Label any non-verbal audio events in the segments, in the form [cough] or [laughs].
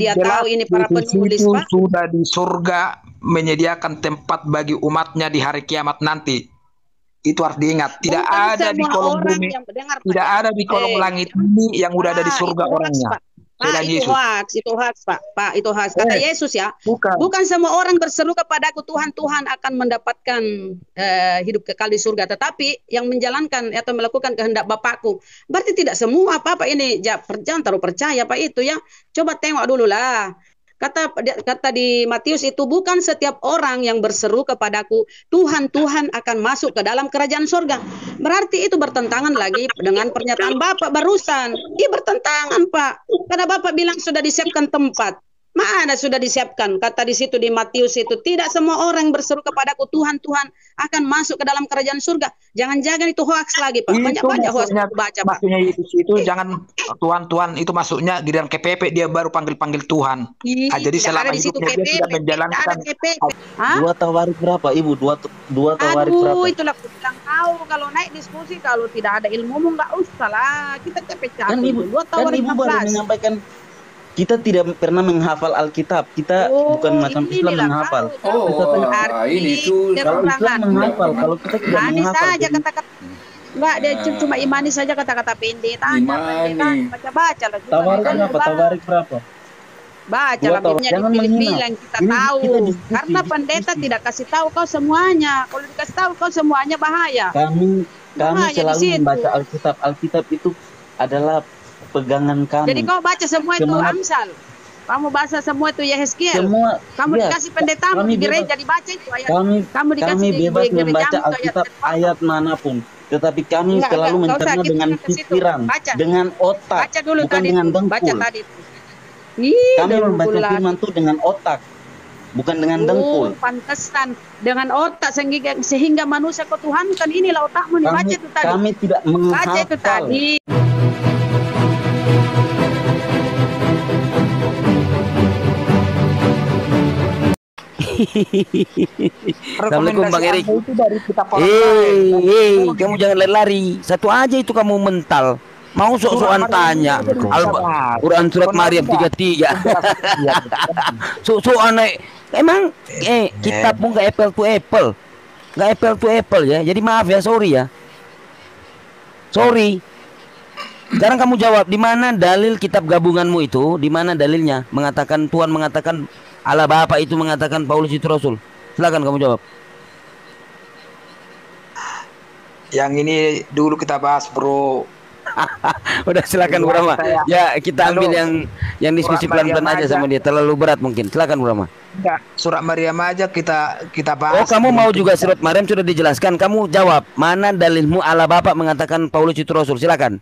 dia tahu ini para penulis Pak. sudah di surga menyediakan tempat bagi umatnya di hari kiamat nanti. Itu harus diingat. Tidak Bukan ada di kolom bumi, yang mendengar, tidak ada di kolom Eh, langit ini yang udah ada di surga orangnya. Pak. Pak, itu Yesus. hoax, itu hoax, Pak. Pak, itu hoax. Kata Eh, Yesus ya, Bukan. bukan semua orang berseru kepadaku Tuhan, Tuhan akan mendapatkan eh, hidup kekal di surga. Tetapi yang menjalankan atau melakukan kehendak Bapakku. Berarti tidak semua apa-apa ini. Jangan taruh percaya Pak itu ya. Coba tengok dulu lah. Kata kata di Matius itu bukan setiap orang yang berseru kepadaku Tuhan Tuhan akan masuk ke dalam kerajaan surga. Berarti itu bertentangan lagi dengan pernyataan Bapak barusan. Iya bertentangan Pak. Karena Bapak bilang sudah disiapkan tempat. Mana sudah disiapkan? Kata di situ di Matius itu tidak semua orang berseru kepadaku Tuhan Tuhan akan masuk ke dalam kerajaan surga. Jangan-jangan itu hoax lagi Pak. Banyak Itu banyak hoax aku baca Pak. maksudnya Yesus itu jangan Tuhan-Tuhan itu masuknya giliran KPP dia baru panggil-panggil Tuhan. Ih, Ah, jadi selama ada di situ hidupnya dia KPP, tidak menjalankan- KPP. Dua tawarik berapa, Ibu? Dua dua tawarik Aduh, berapa? itulah aku bilang kau kalau naik diskusi kalau tidak ada ilmu nggak usah lah. Kita capek Kan capek. Ibu, Dua kan tahun Ibu baru 15. menyampaikan kita tidak pernah menghafal Alkitab. Kita Oh, bukan macam Islam menghafal. kau. Oh, Berarti ah, ini tuh Kalau Islam menghafal, kalau kita tidak Imani menghafal. saja jadi- kata-kata Enggak, dia Nah. cuma imani saja kata-kata pendek. Tanya, baca-baca lah. juga. Tawarik berapa? lupa. Tawarik berapa? Baca lah. Biblia Jangan dibilang kita Ini tahu. kita diskusi, Karena diskusi. pendeta tidak kasih tahu kau semuanya. Kalau dikasih tahu kau semuanya bahaya. Kami kami Bahaya selalu membaca Alkitab. Alkitab itu adalah pegangan kami. Jadi kau baca semua itu Semangat. Amsal. Kamu baca semua itu Yehezkiel. Semua Kamu ya, dikasih pendeta kami di gereja dibaca itu ayat. kami Kamu dikasih kami di bebas gereja membaca Alkitab ayat- ayat mana pun, tetapi kami Enggak, selalu enggak, mencerna dengan pikiran, Baca. dengan otak, Baca dulu bukan tadi dengan itu. Baca dengkul. tadi itu. Ih, Kami membaca dengkul firman itu dengan otak, bukan dengan Oh, dengkul. pantesan dengan otak sehingga sehingga manusia kau Tuhan kan inilah otakmu nih. Baca Kami, itu tadi. kami tidak Baca itu menghafal. tadi. Assalamualaikum, Bang Erik. Itu dari kitab. Hei, kamu jangan lari-lari. Satu aja itu kamu mental. Mau sok-sokan tanya. Al. Quran surat Maryam tidak? 33. Iya, [laughs] Sok-sokan naik. Emang eh kitabmu nggak apple to apple. Nggak apple to apple ya. Jadi maaf ya, sorry ya. Sorry. Sekarang kamu jawab di mana dalil kitab gabunganmu itu? Di mana dalilnya? Mengatakan Tuhan mengatakan Allah Bapa itu mengatakan Paulus itu rasul. Silakan kamu jawab. Yang ini dulu kita bahas, Bro. [laughs] Udah silakan Bu Rama. Ya kita ambil Halo. yang yang diskusi pelan-pelan aja aja. sama dia. Terlalu berat mungkin. Silakan Bu Rama. Enggak, surat Maryam aja kita kita Oh bahas. kamu mau juga surat Maryam sudah dijelaskan. Kamu jawab mana dalilmu Allah Bapak mengatakan Paulus itu Rasul. Silakan.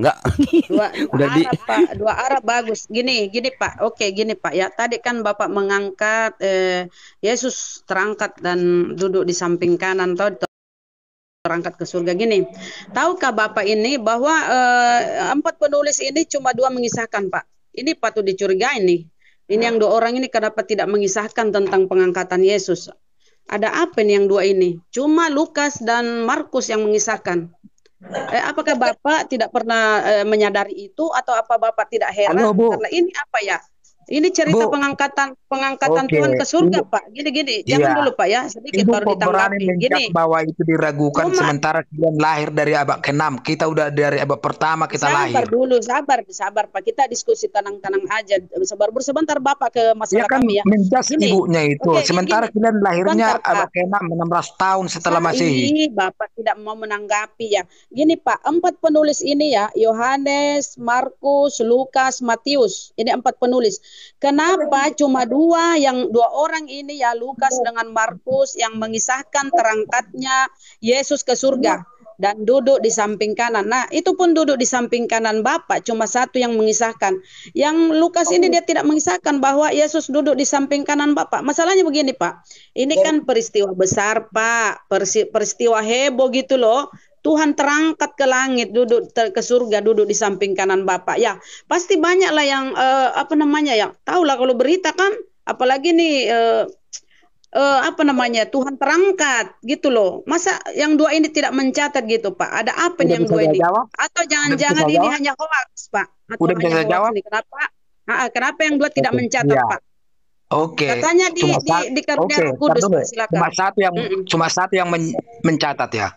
Enggak. Dua, [laughs] dua Udah di- Arab, Pak. Dua Arab bagus. Gini, gini Pak. Oke, gini Pak ya. Tadi kan Bapak mengangkat eh, Yesus terangkat dan duduk di samping kanan toh terangkat ke surga gini. Tahukah Bapak ini bahwa eh, empat penulis ini cuma dua mengisahkan, Pak. Ini patut dicurigai nih. Ini yang dua orang ini kenapa tidak mengisahkan tentang pengangkatan Yesus? Ada apa nih yang dua ini? Cuma Lukas dan Markus yang mengisahkan. Eh, apakah Bapak tidak pernah eh, menyadari itu atau apa Bapak tidak heran? Halo, Bu. Karena ini apa ya? Ini cerita Bu. pengangkatan pengangkatan Oke, Tuhan ke surga, Ibu- Pak. Gini-gini, jangan Iya. dulu Pak ya, sedikit Ibu baru ditanggapi. Gini, bahwa itu diragukan Cuma- sementara kalian lahir dari abad ke-6. Kita udah dari abad pertama kita sabar lahir. dulu, sabar, sabar Pak. Kita diskusi tenang-tenang aja. Sabar, sebentar Bapak ke Ya masalah kan kami ya. menjas Gini. ibunya itu. Oke, sementara gini. kalian lahirnya Sebentar, Pak. abad ke-6 16 tahun setelah Sa- Masehi. Ih, Bapak tidak mau menanggapi ya. Gini Pak, empat penulis ini ya, Yohanes, Markus, Lukas, Matius. Ini empat penulis. Kenapa cuma dua yang dua orang ini ya Lukas dengan Markus yang mengisahkan terangkatnya Yesus ke surga dan duduk di samping kanan. Nah, itu pun duduk di samping kanan Bapak, cuma satu yang mengisahkan. Yang Lukas ini dia tidak mengisahkan bahwa Yesus duduk di samping kanan Bapak. Masalahnya begini, Pak. Ini kan peristiwa besar, Pak. Persi- Peristiwa heboh gitu loh. Tuhan terangkat ke langit, duduk ter- ke surga, duduk di samping kanan Bapak. Ya, pasti banyak lah yang eh, apa namanya ya. Tahu lah kalau berita kan, apalagi nih eh, eh, apa namanya Tuhan terangkat gitu loh. Masa yang dua ini tidak mencatat gitu Pak? Ada apa nih yang dua ini? jawab? Atau jangan-jangan ini jawab? hanya hoax Pak? Atau Udah bisa hanya hoax jawab? nih? Kenapa? Ah, kenapa yang dua tidak Oke, mencatat, iya. Pak? Oke. Katanya di Cuma di di karunia Roh Kudus. Pak, silakan. Cuma satu yang Mm-mm. cuma satu yang men- mencatat ya.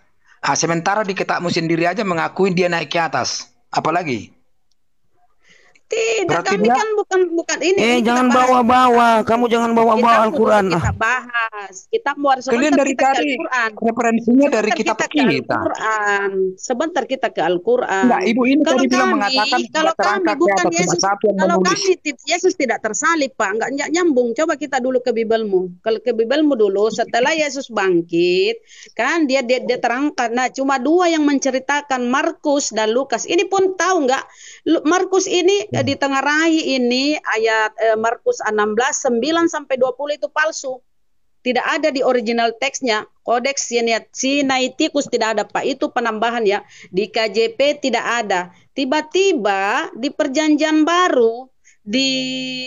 Ah, sementara di kitabmu sendiri aja mengakui dia naik ke atas. Apalagi? Tidak, Berarti kami dia- kan bukan bukan ini. Eh ini kita jangan bawa-bawa, kamu jangan bawa-bawa Kita Al-Quran. Kita bahas. Kita mau Kalian dari kita tadi Al-Quran. referensinya dari kitab kita ke kita. Al-Quran. Sebentar kita ke Al-Quran. Enggak, ibu ini Kalau tadi bilang kami, mengatakan kalau kami bukan cuma Yesus, kalau menulis. kami Yesus tidak tersalib, Pak, enggak enggak nyambung. Coba kita dulu ke Bibelmu. Kalau ke Bibelmu dulu, setelah Yesus bangkit, kan dia dia, dia terangkat. Nah, cuma dua yang menceritakan Markus dan Lukas. Ini pun tahu enggak? Markus ini eh, di tengah rai ini ayat eh, Markus 16 9 sampai 20 itu palsu. Tidak ada di original teksnya. Kodeks Sinai- Sinaiticus tidak ada, Pak. Itu penambahan ya. Di KJP tidak ada. Tiba-tiba di perjanjian baru di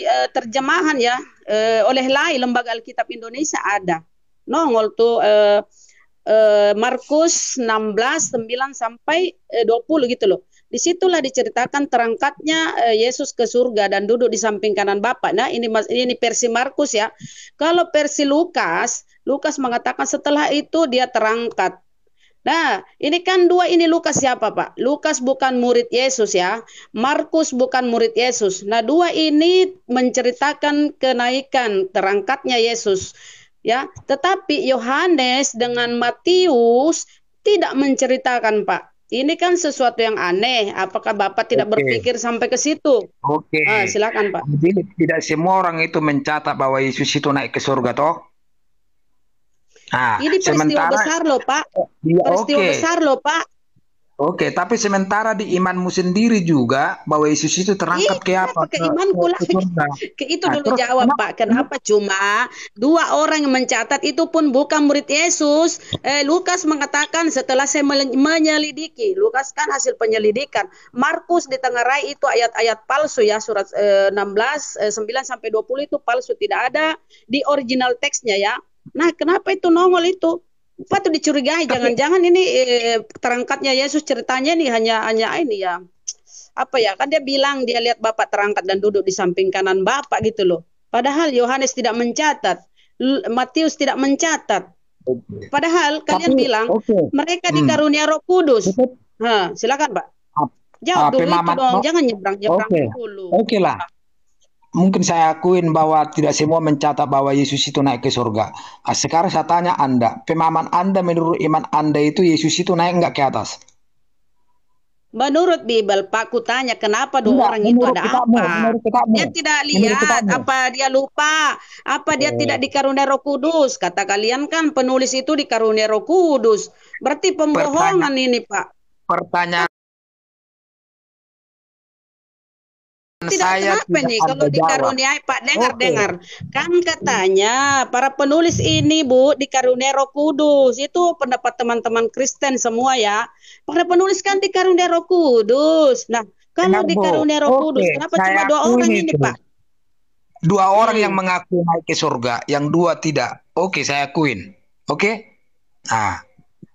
eh, terjemahan ya eh, oleh LAI Lembaga Alkitab Indonesia ada. Nongol tuh eh, eh, Markus 16 9 sampai eh, 20 gitu loh. Di situlah diceritakan terangkatnya eh, Yesus ke surga dan duduk di samping kanan Bapa. Nah, ini ini versi Markus ya. Kalau versi Lukas, Lukas mengatakan setelah itu dia terangkat. Nah, ini kan dua ini Lukas siapa, Pak? Lukas bukan murid Yesus ya. Markus bukan murid Yesus. Nah, dua ini menceritakan kenaikan terangkatnya Yesus. Ya, tetapi Yohanes dengan Matius tidak menceritakan, Pak. Ini kan sesuatu yang aneh. Apakah Bapak tidak Oke. berpikir sampai ke situ? Oke. Ah, silakan, Pak. Jadi tidak semua orang itu mencatat bahwa Yesus itu naik ke surga toh. Nah, Ini peristiwa sementara besar loh, Pak. Iya, Peristiwa oke. besar loh, Pak. Oke, tapi sementara di imanmu sendiri juga bahwa Yesus itu terangkat Iya, ke apa? kenapa ke imanku ke lagi? [laughs] Ke itu Nah, dulu terus jawab kenapa- Pak. Kenapa cuma dua orang yang mencatat itu pun bukan murid Yesus. Eh, Lukas mengatakan setelah saya menyelidiki, Lukas kan hasil penyelidikan. Markus di tengah rai itu ayat-ayat palsu ya surat eh, 16 eh, 9 sampai 20 itu palsu tidak ada di original teksnya ya. Nah, kenapa itu nongol itu? Patut dicurigai, jangan-jangan ini eh, terangkatnya Yesus ceritanya ini hanya hanya ini ya. Apa ya? Kan dia bilang dia lihat bapak terangkat dan duduk di samping kanan bapak gitu loh. Padahal Yohanes tidak mencatat. Matius tidak mencatat. Padahal kalian Tapi, bilang oke. mereka Hmm. dikarunia Roh Kudus. Ha silakan pak. Jawab apa dulu itu dong. Jangan nyebrang nyebrang Oke. dulu. Oke lah. Mungkin saya akuin bahwa tidak semua mencatat bahwa Yesus itu naik ke surga. Nah, sekarang saya tanya Anda, pemahaman Anda menurut iman Anda itu Yesus itu naik enggak ke atas? menurut Bible Pak kutanya kenapa dua Enggak, orang itu ada kitabmu, apa kitabmu. Dia tidak lihat apa dia lupa, apa dia Oh. tidak dikarunia Roh Kudus. Kata kalian kan penulis itu dikarunia Roh Kudus. Berarti pembohongan ini, Pak. Pertanyaan Tidak saya kenapa nih tidak kalau Anda jawab. dikaruniai Pak dengar Oke. dengar. Kan katanya para penulis ini Bu dikarunia Roh Kudus. Itu pendapat teman-teman Kristen semua ya. Para penulis kan dikarunia Roh Kudus. Nah, kalau Dengar, Bu. dikarunia Roh Oke, Kudus, kenapa saya cuma dua orang ini, itu. Pak? Dua orang Hmm. yang mengaku naik ke surga, yang dua tidak. Oke, saya akuin. Oke? Nah,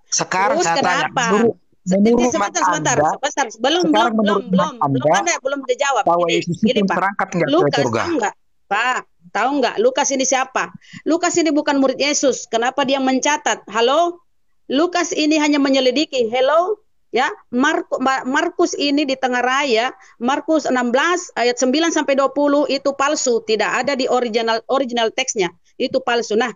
sekarang Terus saya tanya, kenapa? menurut, Sedikit, menurut sebentar, sebentar, Anda, sebentar. Belum, belum, belum, belum, iman belum Anda, ada, belum dijawab. Gini, Yesus itu Pak. terangkat nggak ke surga? tahu nggak? Pak, tahu nggak? Lukas ini siapa? Lukas ini bukan murid Yesus. Kenapa dia mencatat? Halo? Lukas ini hanya menyelidiki. Hello? Ya, Mark- Ma- Markus ini di tengah raya, Markus 16 ayat 9 sampai 20 itu palsu, tidak ada di original original teksnya. Itu palsu. Nah,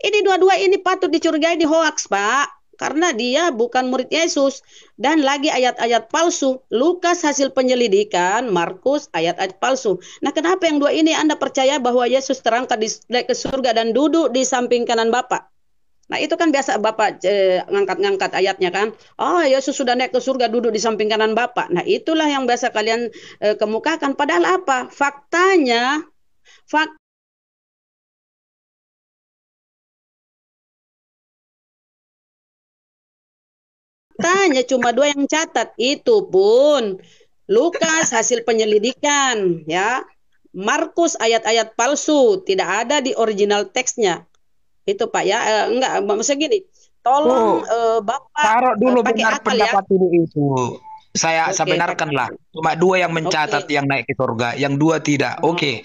ini dua-dua ini patut dicurigai di hoax, Pak. Karena dia bukan murid Yesus dan lagi ayat-ayat palsu. Lukas hasil penyelidikan, Markus ayat-ayat palsu. Nah, kenapa yang dua ini Anda percaya bahwa Yesus terangkat di, ke surga dan duduk di samping kanan Bapak? Nah, itu kan biasa Bapak eh, ngangkat-ngangkat ayatnya kan. Oh, Yesus sudah naik ke surga duduk di samping kanan Bapak. Nah, itulah yang biasa kalian eh, kemukakan. Padahal apa? Faktanya, fak Tanya cuma dua yang catat itu pun Lukas hasil penyelidikan ya Markus ayat-ayat palsu tidak ada di original teksnya itu Pak ya Eh, enggak maksudnya gini tolong eh, Bapak Taruh dulu pakai benar akal ya. pendapat dulu itu. saya saya Oke, benarkanlah. Cuma dua yang mencatat Oke. yang naik ke surga, yang dua tidak. Oh. Oke.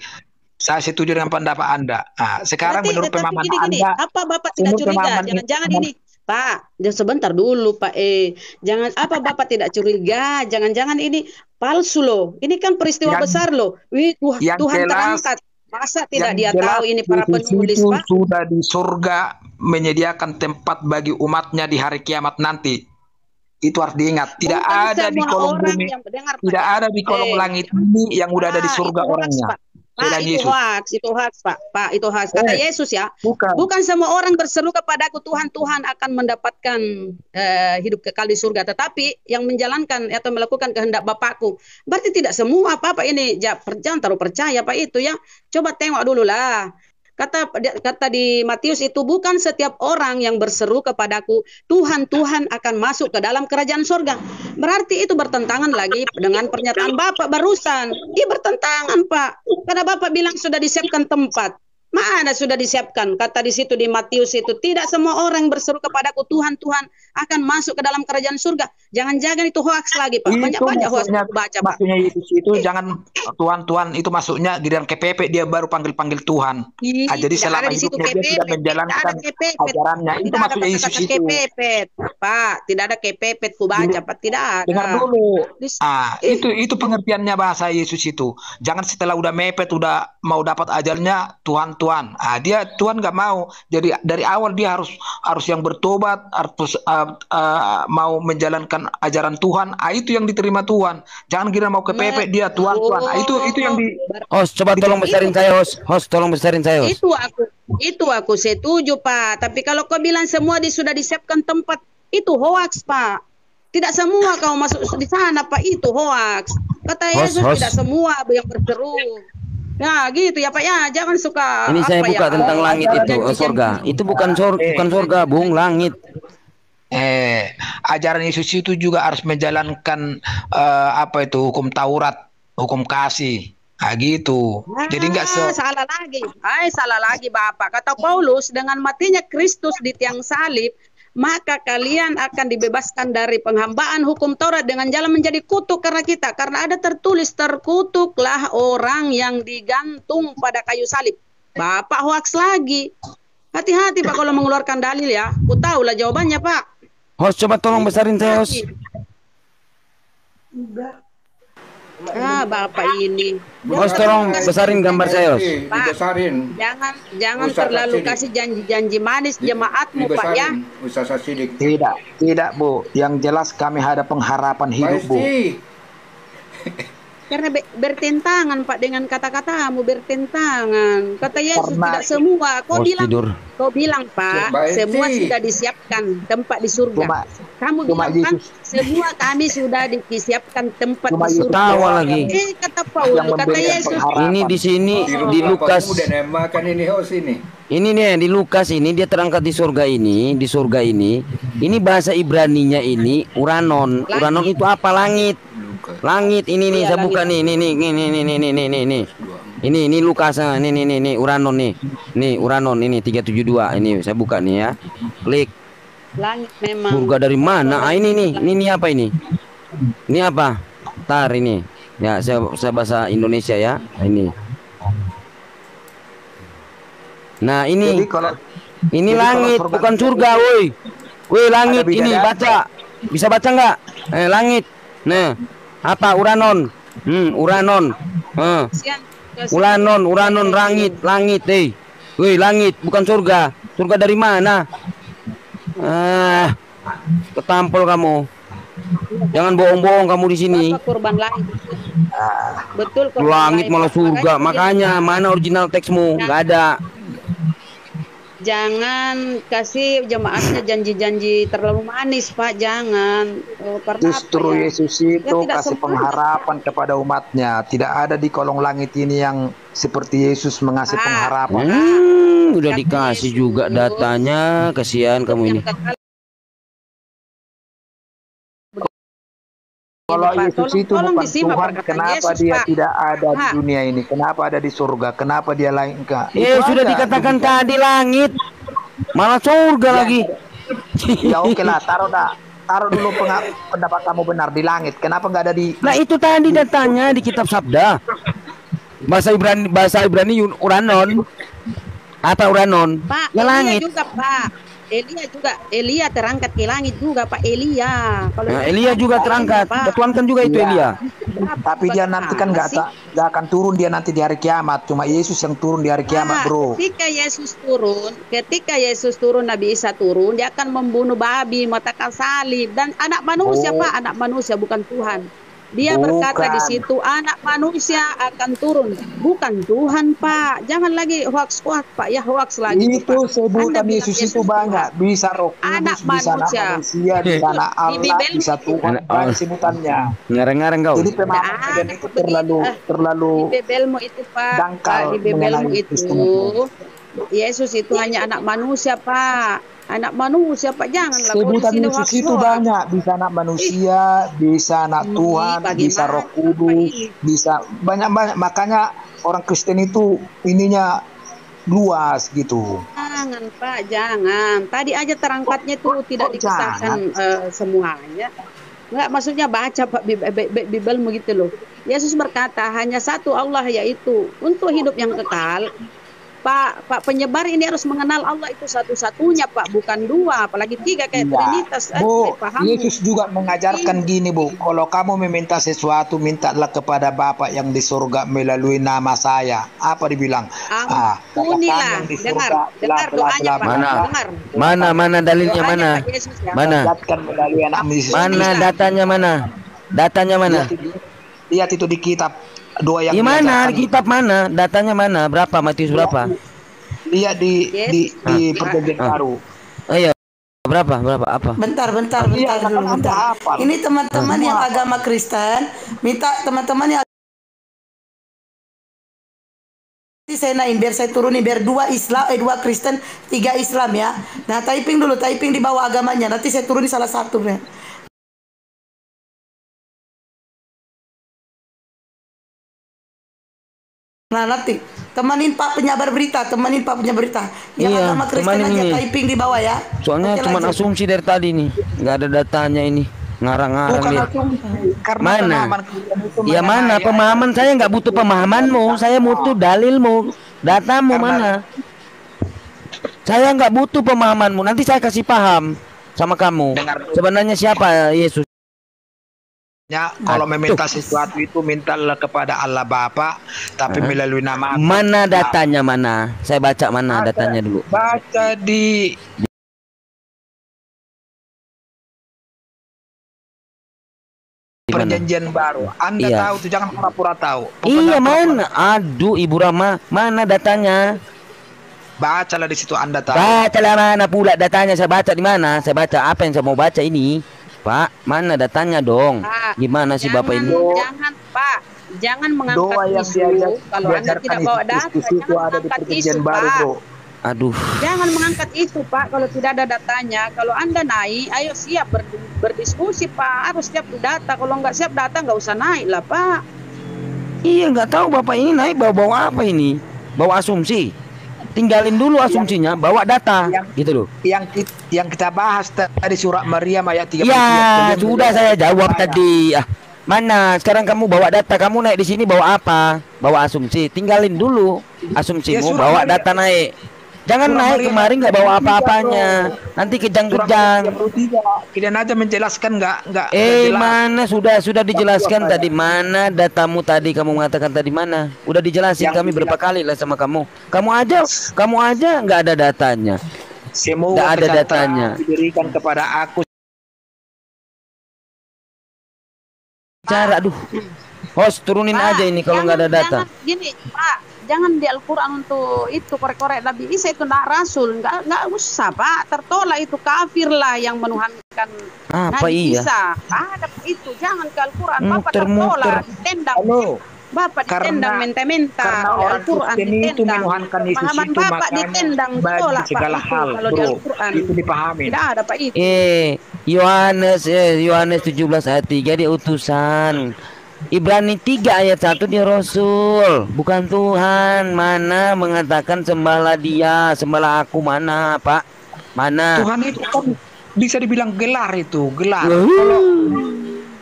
Saya setuju dengan pendapat Anda. Nah, sekarang Berarti, menurut pemahaman gini, gini, Anda, apa Bapak tidak curiga? Jangan-jangan ini, Pak, ya sebentar dulu, Pak. Eh, jangan apa Bapak tidak curiga? Jangan-jangan ini palsu loh. Ini kan peristiwa Yang- besar loh. Wih, Tuh- yang Tuhan jelas- terangkat. Masa tidak dia jelas tahu ini para penulis, Pak? sudah di surga menyediakan tempat bagi umatnya di hari kiamat nanti. Itu harus diingat. Tidak Bukan ada di kolom bumi, yang mendengar, Pak. tidak ada di kolom Eh, langit ini yang udah ada di surga orangnya. Pak. Pak, itu Yesus. hoax, itu hoax, Pak. Pak, itu hoax. Kata Eh. Yesus ya, Bukan. Bukan semua orang berseru kepadaku Tuhan Tuhan akan mendapatkan eh, hidup kekal di surga, tetapi yang menjalankan atau melakukan kehendak Bapakku. Berarti tidak semua apa-apa ini ja, per- jangan terlalu percaya Pak itu ya. Coba tengok dulu lah. Kata kata di Matius itu bukan setiap orang yang berseru kepadaku Tuhan Tuhan akan masuk ke dalam kerajaan surga. Berarti itu bertentangan lagi dengan pernyataan Bapak barusan. Dia bertentangan Pak. Karena Bapak bilang sudah disiapkan tempat. Mana sudah disiapkan? Kata di situ di Matius itu tidak semua orang berseru kepadaku Tuhan Tuhan akan masuk ke dalam kerajaan surga. Jangan-jangan itu hoax lagi Pak. Itu Banyak-banyak hoax baca Pak. maksudnya Yesus itu jangan Tuhan Tuhan itu masuknya dalam KPP dia baru panggil panggil Tuhan. Ih, Ah, jadi tidak selama ada di situ hidupnya dia tidak menjalankan kepepet. ajarannya. Itu Tidak ada maksudnya Yesus itu. kepepet, Pak. Tidak ada kepepet ku baca, Pak. Tidak ada. Dengar dulu. Ah, itu itu pengertiannya bahasa Yesus itu. Jangan setelah udah mepet udah mau dapat ajarnya Tuhan Tuhan. Ah, dia Tuhan nggak mau. Jadi dari awal dia harus harus yang bertobat, harus ah, ah, mau menjalankan ajaran Tuhan. Ah, itu yang diterima Tuhan. Jangan kira mau kepepet dia Tuhan Tuhan. Ah, itu itu yang di Host, coba tolong besarin saya, host. Host, tolong besarin saya, host. Itu aku itu aku setuju, Pak. Tapi kalau kau bilang semua di, sudah disiapkan tempat, itu hoax, Pak. Tidak semua kau masuk di sana, Pak. Itu hoax. Kata Host, Yesus host. tidak semua yang berseru. Ya, gitu ya, Pak. Ya, jangan suka Ini saya apa buka ya, tentang oh, langit itu, eh, surga. Itu bukan sur bukan surga, Bung, langit. Eh, ajaran Yesus itu juga harus menjalankan eh, apa itu hukum Taurat, hukum kasih. Ah gitu. Jadi enggak se Ah, salah lagi. Ay, salah lagi Bapak. Kata Paulus, dengan matinya Kristus di tiang salib, maka kalian akan dibebaskan dari penghambaan hukum Taurat dengan jalan menjadi kutuk karena kita. Karena ada tertulis terkutuklah orang yang digantung pada kayu salib. Bapak hoax lagi. Hati-hati Pak kalau mengeluarkan dalil ya. Ku tahu lah jawabannya Pak. Host, coba tolong besarin saya, host. Ah, Bapak ini. Host, tolong besarin gambar saya, host. Ih, Pak. Dibesarin. Jangan jangan Ustaz terlalu Sidik. kasih janji-janji manis jemaatmu Pak ya. Ustaz Sidik. tidak, tidak Bu. Yang jelas kami ada pengharapan hidup Bu. [laughs] Karena be- bertentangan Pak dengan kata-katamu bertentangan. Kata Yesus tidak semua. Kau Host bilang tidur. kau bilang Pak, Baik, semua sih. sudah disiapkan tempat di surga. Cuma Kamu cuma bilang kan semua kami sudah disiapkan tempat Cuma di surga. Tawa lagi. Eh kata Paulus, yang kata Yesus. pengharapan. Ini di sini Di di Lukas. Ini host ini. Ini nih di Lukas ini dia terangkat di surga ini, di surga ini. Ini bahasa Ibraninya ini Uranon. Uranon itu apa? Langit. Langit ini nih Iya, saya buka nih nih nih nih nih nih nih nih nih nih nih. Ini ini Lukas ah, nih nih nih nih Uranon nih. Nih Uranon ini 372 ini saya buka nih ya. Klik Langit memang. surga dari mana? Ah ini nih. Ini, ini apa ini? Ini apa? Tar ini. Ya saya saya bahasa Indonesia ya. Ini. Nah, ini Jadi kalau ini Jadi kalau langit bukan surga, woi. Woi, langit ini baca. Bisa baca nggak? Eh, langit. Nah, apa Uranon? Hmm, Uranon. Kasihan. Uranon, Uranon langit, langit, eh. Woi, langit bukan surga. Surga dari mana? Ah, ketampol kamu. Jangan bohong-bohong kamu di sini. Bapak korban lain. Betul Langit malah surga. Makanya Makanya mana original teksmu? Nggak ada. Jangan kasih jemaatnya janji-janji terlalu manis, Pak. Jangan. Oh, karena justru apa ya? Yesus Ya, itu tidak kasih semuanya. pengharapan kepada umatnya. Tidak ada di kolong langit ini yang seperti Yesus mengasih Ah. pengharapan. Hmm, udah dikasih juga datanya. Kasihan kamu ini. Kalau Pak, Yesus tolong- itu tolong bukan disimak Tuhan, kenapa Yesus, dia Pak. tidak ada di dunia ini? Kenapa ada di surga? Kenapa dia lain enggak? Eh, Itu sudah dikatakan tadi langit. Malah surga lagi. Ya oke lah, taruh dah. taruh dulu pendapat kamu benar di langit. Kenapa nggak ada di Nah itu tadi datanya di kitab sabda. Bahasa Ibrani bahasa Ibrani Yun- Uranon. Apa Uranon? Pak, Ya langit. juga Pak. Elia juga, Elia terangkat ke langit juga Pak Elia. Kalau Nah, Elia juga terangkat. Pak. Dituangkan juga itu Iya. Elia. tapi dia nanti kan nggak nggak akan turun dia nanti di hari kiamat. Cuma Yesus yang turun di hari kiamat, Pak, bro. Ketika Yesus turun, ketika Yesus turun, Nabi Isa turun, dia akan membunuh babi, matakan salib dan anak manusia Oh. Pak, anak manusia bukan Tuhan. Dia Bukan. berkata di situ anak manusia akan turun, bukan Tuhan Pak. Jangan lagi hoax hoax Pak, ya hoax lagi Itu Pak. sebutan Anda bilang Yesus itu banyak. Bisa roh kudus, Anak bisa anak manusia. manusia, bisa anak Di Allah, Bibel bisa. Tuhan. Banyak Allah. sebutannya. Ngarang-ngarang kau. Jadi pemahaman Nah, kalian itu terlalu Ah. terlalu Di Bibelmu itu Pak, Dangkal Pak, di Bibelmu itu. Yesus itu hanya anak manusia Pak, anak manusia Pak janganlah sebutan Yesus itu banyak. Bisa anak manusia, bisa anak Ih, Tuhan, bagaimana bisa roh kudus, bisa banyak banyak. Makanya orang Kristen itu ininya luas gitu. Jangan Pak, jangan. Tadi aja terangkatnya itu tidak Kok dikisahkan eh, semuanya. Enggak maksudnya baca Pak Bib- Bib- Bib- Bibelmu gitu loh. Yesus berkata hanya satu Allah yaitu untuk hidup yang kekal. Pak, Pak penyebar ini harus mengenal Allah itu satu-satunya Pak, bukan dua, apalagi tiga kayak Iya. Trinitas. Eh, Bu, paham? Yesus juga mengajarkan gini, Bu. Kalau kamu meminta sesuatu, mintalah kepada Bapa yang di surga melalui nama saya. Apa dibilang? Ah, Ampunilah. Di Dengar, dengar doanya Pak. Mana? Dengar. Mana mana dalilnya Doanya mana? Yesus ya. Mana? Yesus. Mana datanya mana? Datanya mana? Lihat, itu- lihat itu di kitab doa yang Di mana? Di kitab mana? Datanya mana? Berapa? Matius berapa? Lihat di di, Yes. di Ah. perjanjian Ah. baru. Oh iya. Berapa? Berapa? Apa? Bentar, bentar, Iya, bentar kan dulu, bentar. hafal. Ini teman-teman yang agama Kristen, minta teman-teman yang Nanti saya naik biar saya turunin biar dua Islam eh dua Kristen tiga Islam ya. Nah typing dulu typing di bawah agamanya nanti saya turunin salah satu Nah nanti temanin Pak penyabar berita, temanin Pak penyabar berita. Yang Iya, agama Kristen aja ini. typing di bawah ya. Soalnya Oke, cuma lanjut. asumsi dari tadi nih. Nggak ada datanya ini. Ngarang-ngarang dia. karena Mana? pemahaman Ya mana mengenai- pemahaman saya nggak butuh pemahamanmu, saya butuh dalilmu, datamu Karena- mana? Saya nggak butuh pemahamanmu, nanti saya kasih paham sama kamu. Dengar. Sebenarnya siapa Yesus? Ya, kalau meminta sesuatu itu mintalah kepada Allah Bapa, tapi melalui nama aku. Mana datanya mana? Saya baca mana datanya dulu. Baca di perjanjian baru. Anda Iya. tahu tuh jangan pura-pura tahu. Iya mana? Aduh Ibu Rama, mana datanya? Bacalah di situ Anda tahu. Baca lah mana pula datanya? Saya baca di mana? Saya baca apa yang saya mau baca ini? Pak, mana datanya dong? Pak, Gimana sih Bapak ini? Jangan, Pak, jangan mengangkat Doa yang isu. Kalau Anda tidak bawa data, itu jangan ada di mengangkat perjanjian isu baru, Pak. bro. Aduh. Jangan mengangkat isu Pak kalau tidak ada datanya. Kalau Anda naik, ayo siap ber- berdiskusi Pak. Harus siap data. Kalau nggak siap data nggak usah naik lah Pak. Iya nggak tahu bapak ini naik bawa bawa apa ini? Bawa asumsi. Tinggalin dulu asumsinya, bawa data, Yang- gitu loh. Yang yang kita bahas tadi surat Maryam ayat 33. Ya sudah saya jawab saya. tadi. Ah, mana? Sekarang kamu bawa data, kamu naik di sini bawa apa? Bawa asumsi. Tinggalin dulu Ya, asumsimu, surat bawa Maryam. data naik. Jangan Surat naik kemarin nggak bawa ayat 33, apa-apanya. Nanti kejang-kejang. Maryam 33. Kalian aja menjelaskan nggak nggak Eh jelas. mana sudah sudah dijelaskan apa ya? tadi mana datamu tadi kamu mengatakan tadi mana udah dijelasin Yang kami berapa dijelaskan. kali lah sama kamu kamu aja kamu aja nggak ada datanya Semoga Nggak ada datanya. diberikan kepada aku cara aduh host turunin Pak, aja ini kalau nggak ada data Jangan, gini Pak, jangan di Al-Quran untuk itu korek-korek Nabi Isa itu nak rasul. Nggak, nggak usah Pak. Tertolak itu kafir lah yang menuhankan apa Nabi iya Isa. Ada itu. Jangan ke Al-Quran. Bapak Muter-muter. tertolak. Ditendang. Halo. Bapak Karena- ditendang menta-menta. karena Di orang Al-Quran Kristen itu ditendang. menuhankan Yesus itu Bapak ditendang. bagi Ditolak Pak segala itu. hal, Kalau di bro. Al-Quran. Itu dipahami. Tidak ada Pak itu. eh Yohanes eh Yohanes 17 ayat 3 dia utusan Ibrani 3 ayat 1 dia rasul bukan Tuhan mana mengatakan sembahlah dia sembahlah aku mana Pak mana Tuhan itu kan bisa dibilang gelar itu gelar. Uh. Kalau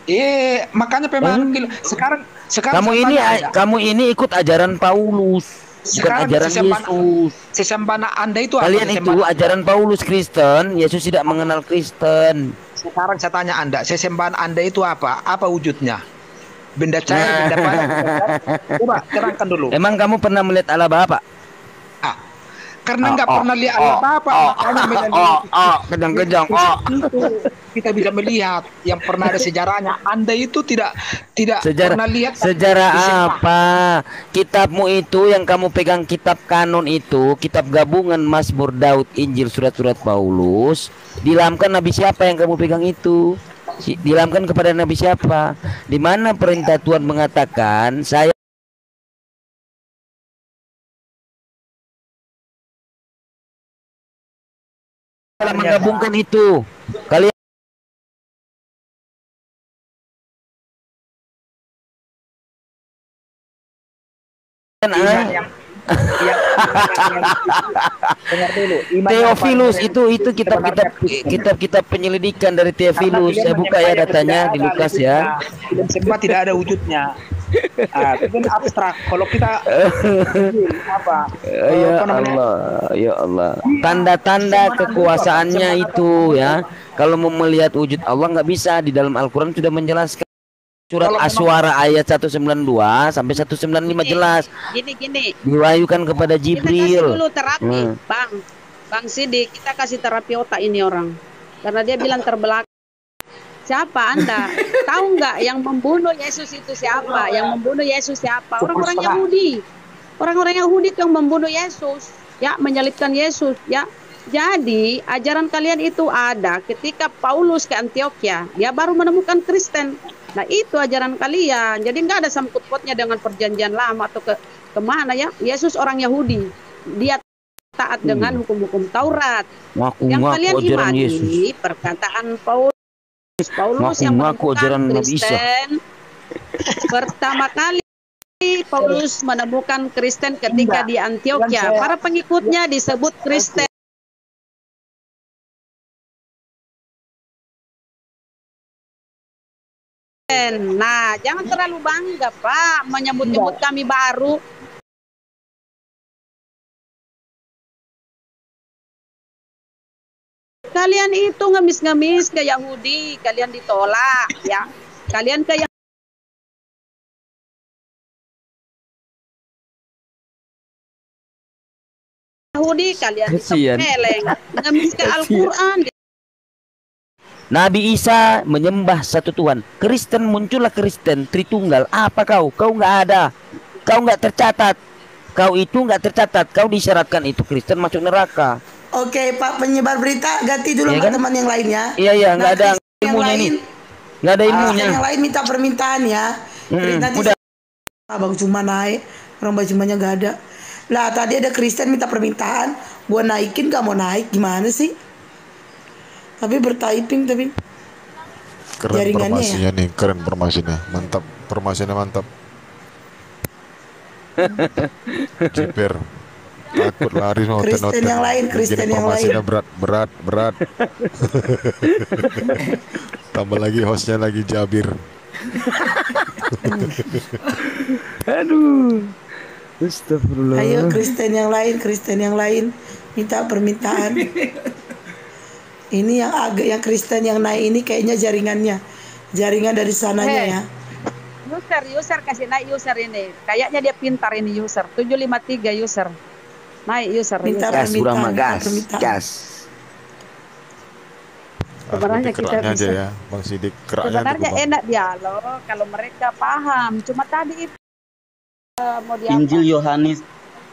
eh makanya pemanggil sekarang sekarang Kamu ini Anda, kamu ini ikut ajaran Paulus, bukan Sekarang ajaran Yesus. sesembana Anda itu apa? Kalian itu ajaran Paulus Kristen, Yesus tidak mengenal Kristen. Sekarang saya tanya Anda, sesembahan Anda itu apa? Apa wujudnya? Benda cair, benda panas. benda cair? Coba terangkan dulu. Emang kamu pernah melihat Allah Bapa? Ah, karena nggak Oh, pernah lihat oh, apa-apa, oh, makanya beda oh, oh, kejang-kejang, oh. itu kita bisa melihat yang pernah ada sejarahnya. Anda itu tidak tidak Sejarah pernah lihat sejarah apa? Kitabmu itu yang kamu pegang kitab kanon itu, kitab gabungan Mazmur Daud, Injil, surat-surat Paulus, dilamkan nabi siapa yang kamu pegang itu? Dilamkan kepada nabi siapa? Di mana perintah Tuhan mengatakan saya menggabungkan itu. Kalian yang yang, yang dengar dulu. Iman yang Theophilus paling- itu itu kitab-kitab sebenarnya kitab-kitab penyelidikan dari Theophilus. dia Saya buka ya datanya di Lukas ya. Sembah tidak ada wujudnya. [laughs] Ah, itu kan abstrak. Kalau kita [laughs] apa? eh, Ya namanya? Allah, ya Allah. Tanda-tanda kekuasaannya itu ya. Kalau mau melihat wujud Allah nggak bisa di dalam Al-Qur'an sudah menjelaskan surat Kalau memang- Aswara ayat 192 sampai 195 jelas Gini gini. diwahyukan kepada Kita kasih Jibril. dulu terapi, Hmm. Bang. Bang Sidik, kita kasih terapi otak ini orang. Karena dia bilang terbelakang. Siapa Anda? [laughs] Tahu nggak yang membunuh Yesus itu siapa? Yang membunuh Yesus siapa? Orang-orang. Yahudi. Orang-orang Yahudi itu yang membunuh Yesus, ya, menyalibkan Yesus, ya. Jadi, ajaran kalian itu ada ketika Paulus ke Antioquia, dia baru menemukan Kristen. Nah, itu ajaran kalian. Jadi nggak ada sangkut pautnya dengan perjanjian lama atau ke ke mana ya? Yesus orang Yahudi. Dia taat dengan hukum-hukum Taurat. Yang Ngaku-ngaku kalian ajaran imani Yesus. perkataan Paulus. Paulus yang Ngaku-ngaku menemukan ajaran Nabi Isa. Kristen. Pertama kali Paulus menemukan Kristen ketika di Antioquia. Para pengikutnya disebut Kristen. Nah, jangan terlalu bangga, Pak, menyebut-nyebut kami baru. Kalian itu ngemis-ngemis ke Yahudi, kalian ditolak, ya. Kalian ke Yahudi, kalian ditempeleng. Ngemis ke Al-Quran, Nabi Isa menyembah satu Tuhan. Kristen muncullah Kristen Tritunggal. Apa kau? Kau nggak ada. Kau nggak tercatat. Kau itu nggak tercatat. Kau disyaratkan itu Kristen masuk neraka. Oke, Pak penyebar berita ganti dulu sama kan? teman yang lainnya. Iya iya nggak Nah, ada ilmunya ini. lain, Nggak ada ah, ilmunya. yang lain minta permintaan ya. Hmm, Nanti udah. Abang cuma naik, orang bajumanya nggak ada. Lah tadi ada Kristen minta permintaan, gua naikin gak mau naik gimana sih? Tapi bertyping tapi Keren Jaringannya formasinya nih, keren formasinya. Mantap, formasinya mantap. Jiper. Takut lari mau Kristen yang lain, Kristen yang lain. berat, berat, berat. Tambah lagi hostnya lagi Jabir. Aduh. Astagfirullah. ayo Kristen yang lain, Kristen yang lain minta permintaan. Ini yang agak yang Kristen yang naik ini kayaknya jaringannya. Jaringan dari sananya Hei. ya. User, user kasih naik user ini. Kayaknya dia pintar ini user. 753 user. Naik user. Minta user. Gas permintaan, gas. Gas. Sebenarnya kita keraknya aja bisa- ya, Bang Sidik. Keraknya Sebenarnya Bang. enak dialog kalau mereka paham. Cuma tadi itu eh, mau diapa? Injil Yohanes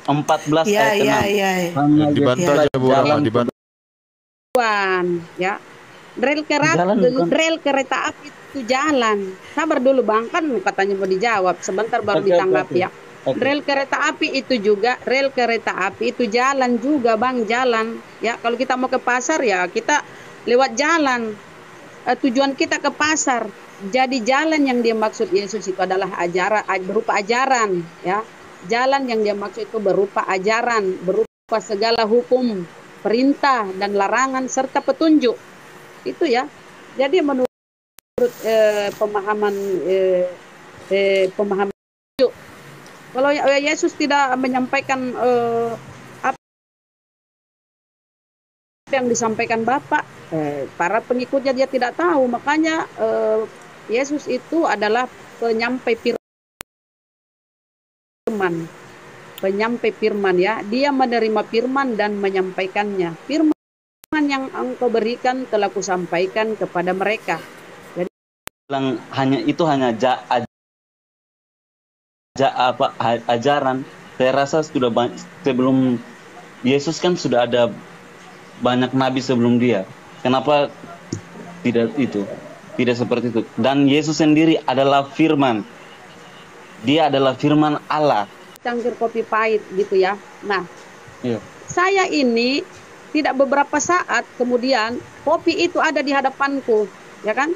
14 Iya, ayat iya, 6. iya. Hanya Dibantu Yesus aja Bu Rama, dibantu. Tuan, ya. Rel kereta, Jalan bukan? rel kereta api itu jalan. Sabar dulu bang, kan katanya mau dijawab. Sebentar baru oke, ditanggapi oke. ya. Oke. Rel kereta api itu juga, rel kereta api itu jalan juga bang, jalan. Ya kalau kita mau ke pasar ya kita lewat jalan. Eh, tujuan kita ke pasar. Jadi jalan yang dia maksud Yesus itu adalah ajaran, aj- berupa ajaran, ya. Jalan yang dia maksud itu berupa ajaran, berupa segala hukum, perintah dan larangan serta petunjuk. Itu ya. Jadi menurut eh, pemahaman eh, eh, pemahaman yuk. kalau ya- Yesus tidak menyampaikan eh, apa yang disampaikan Bapak, eh, para pengikutnya dia tidak tahu. Makanya eh, Yesus itu adalah penyampai firman. Penyampai firman ya. Dia menerima firman dan menyampaikannya. Firman yang engkau berikan telah kusampaikan kepada mereka. bilang hanya itu hanya ja, aj- ja- apa ajaran saya rasa sudah sebelum Yesus kan sudah ada banyak nabi sebelum dia kenapa tidak itu tidak seperti itu dan Yesus sendiri adalah firman dia adalah firman Allah Cangkir kopi pahit gitu ya. Nah, Iya. saya ini tidak beberapa saat kemudian kopi itu ada di hadapanku, ya kan?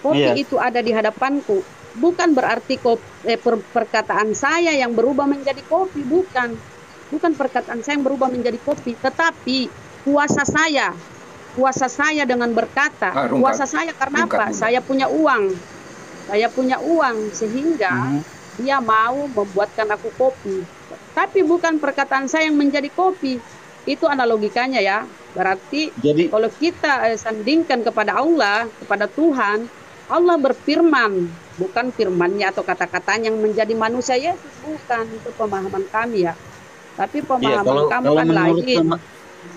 Kopi Iya. itu ada di hadapanku. Bukan berarti kop- eh, per- perkataan saya yang berubah menjadi kopi, bukan. Bukan perkataan saya yang berubah menjadi kopi, tetapi kuasa saya, kuasa saya dengan berkata, Ah, rungkat. kuasa saya karena Rungkat apa? dulu. Saya punya uang, saya punya uang sehingga Mhm. Dia mau membuatkan aku kopi. Tapi bukan perkataan saya yang menjadi kopi. Itu analogikanya ya. Berarti jadi kalau kita eh, sandingkan kepada Allah, kepada Tuhan, Allah berfirman, bukan firmannya atau kata-katanya yang menjadi manusia Yesus, bukan itu pemahaman kami ya. Tapi Iya, pemahaman kalau kamu kalau kan lain. pema-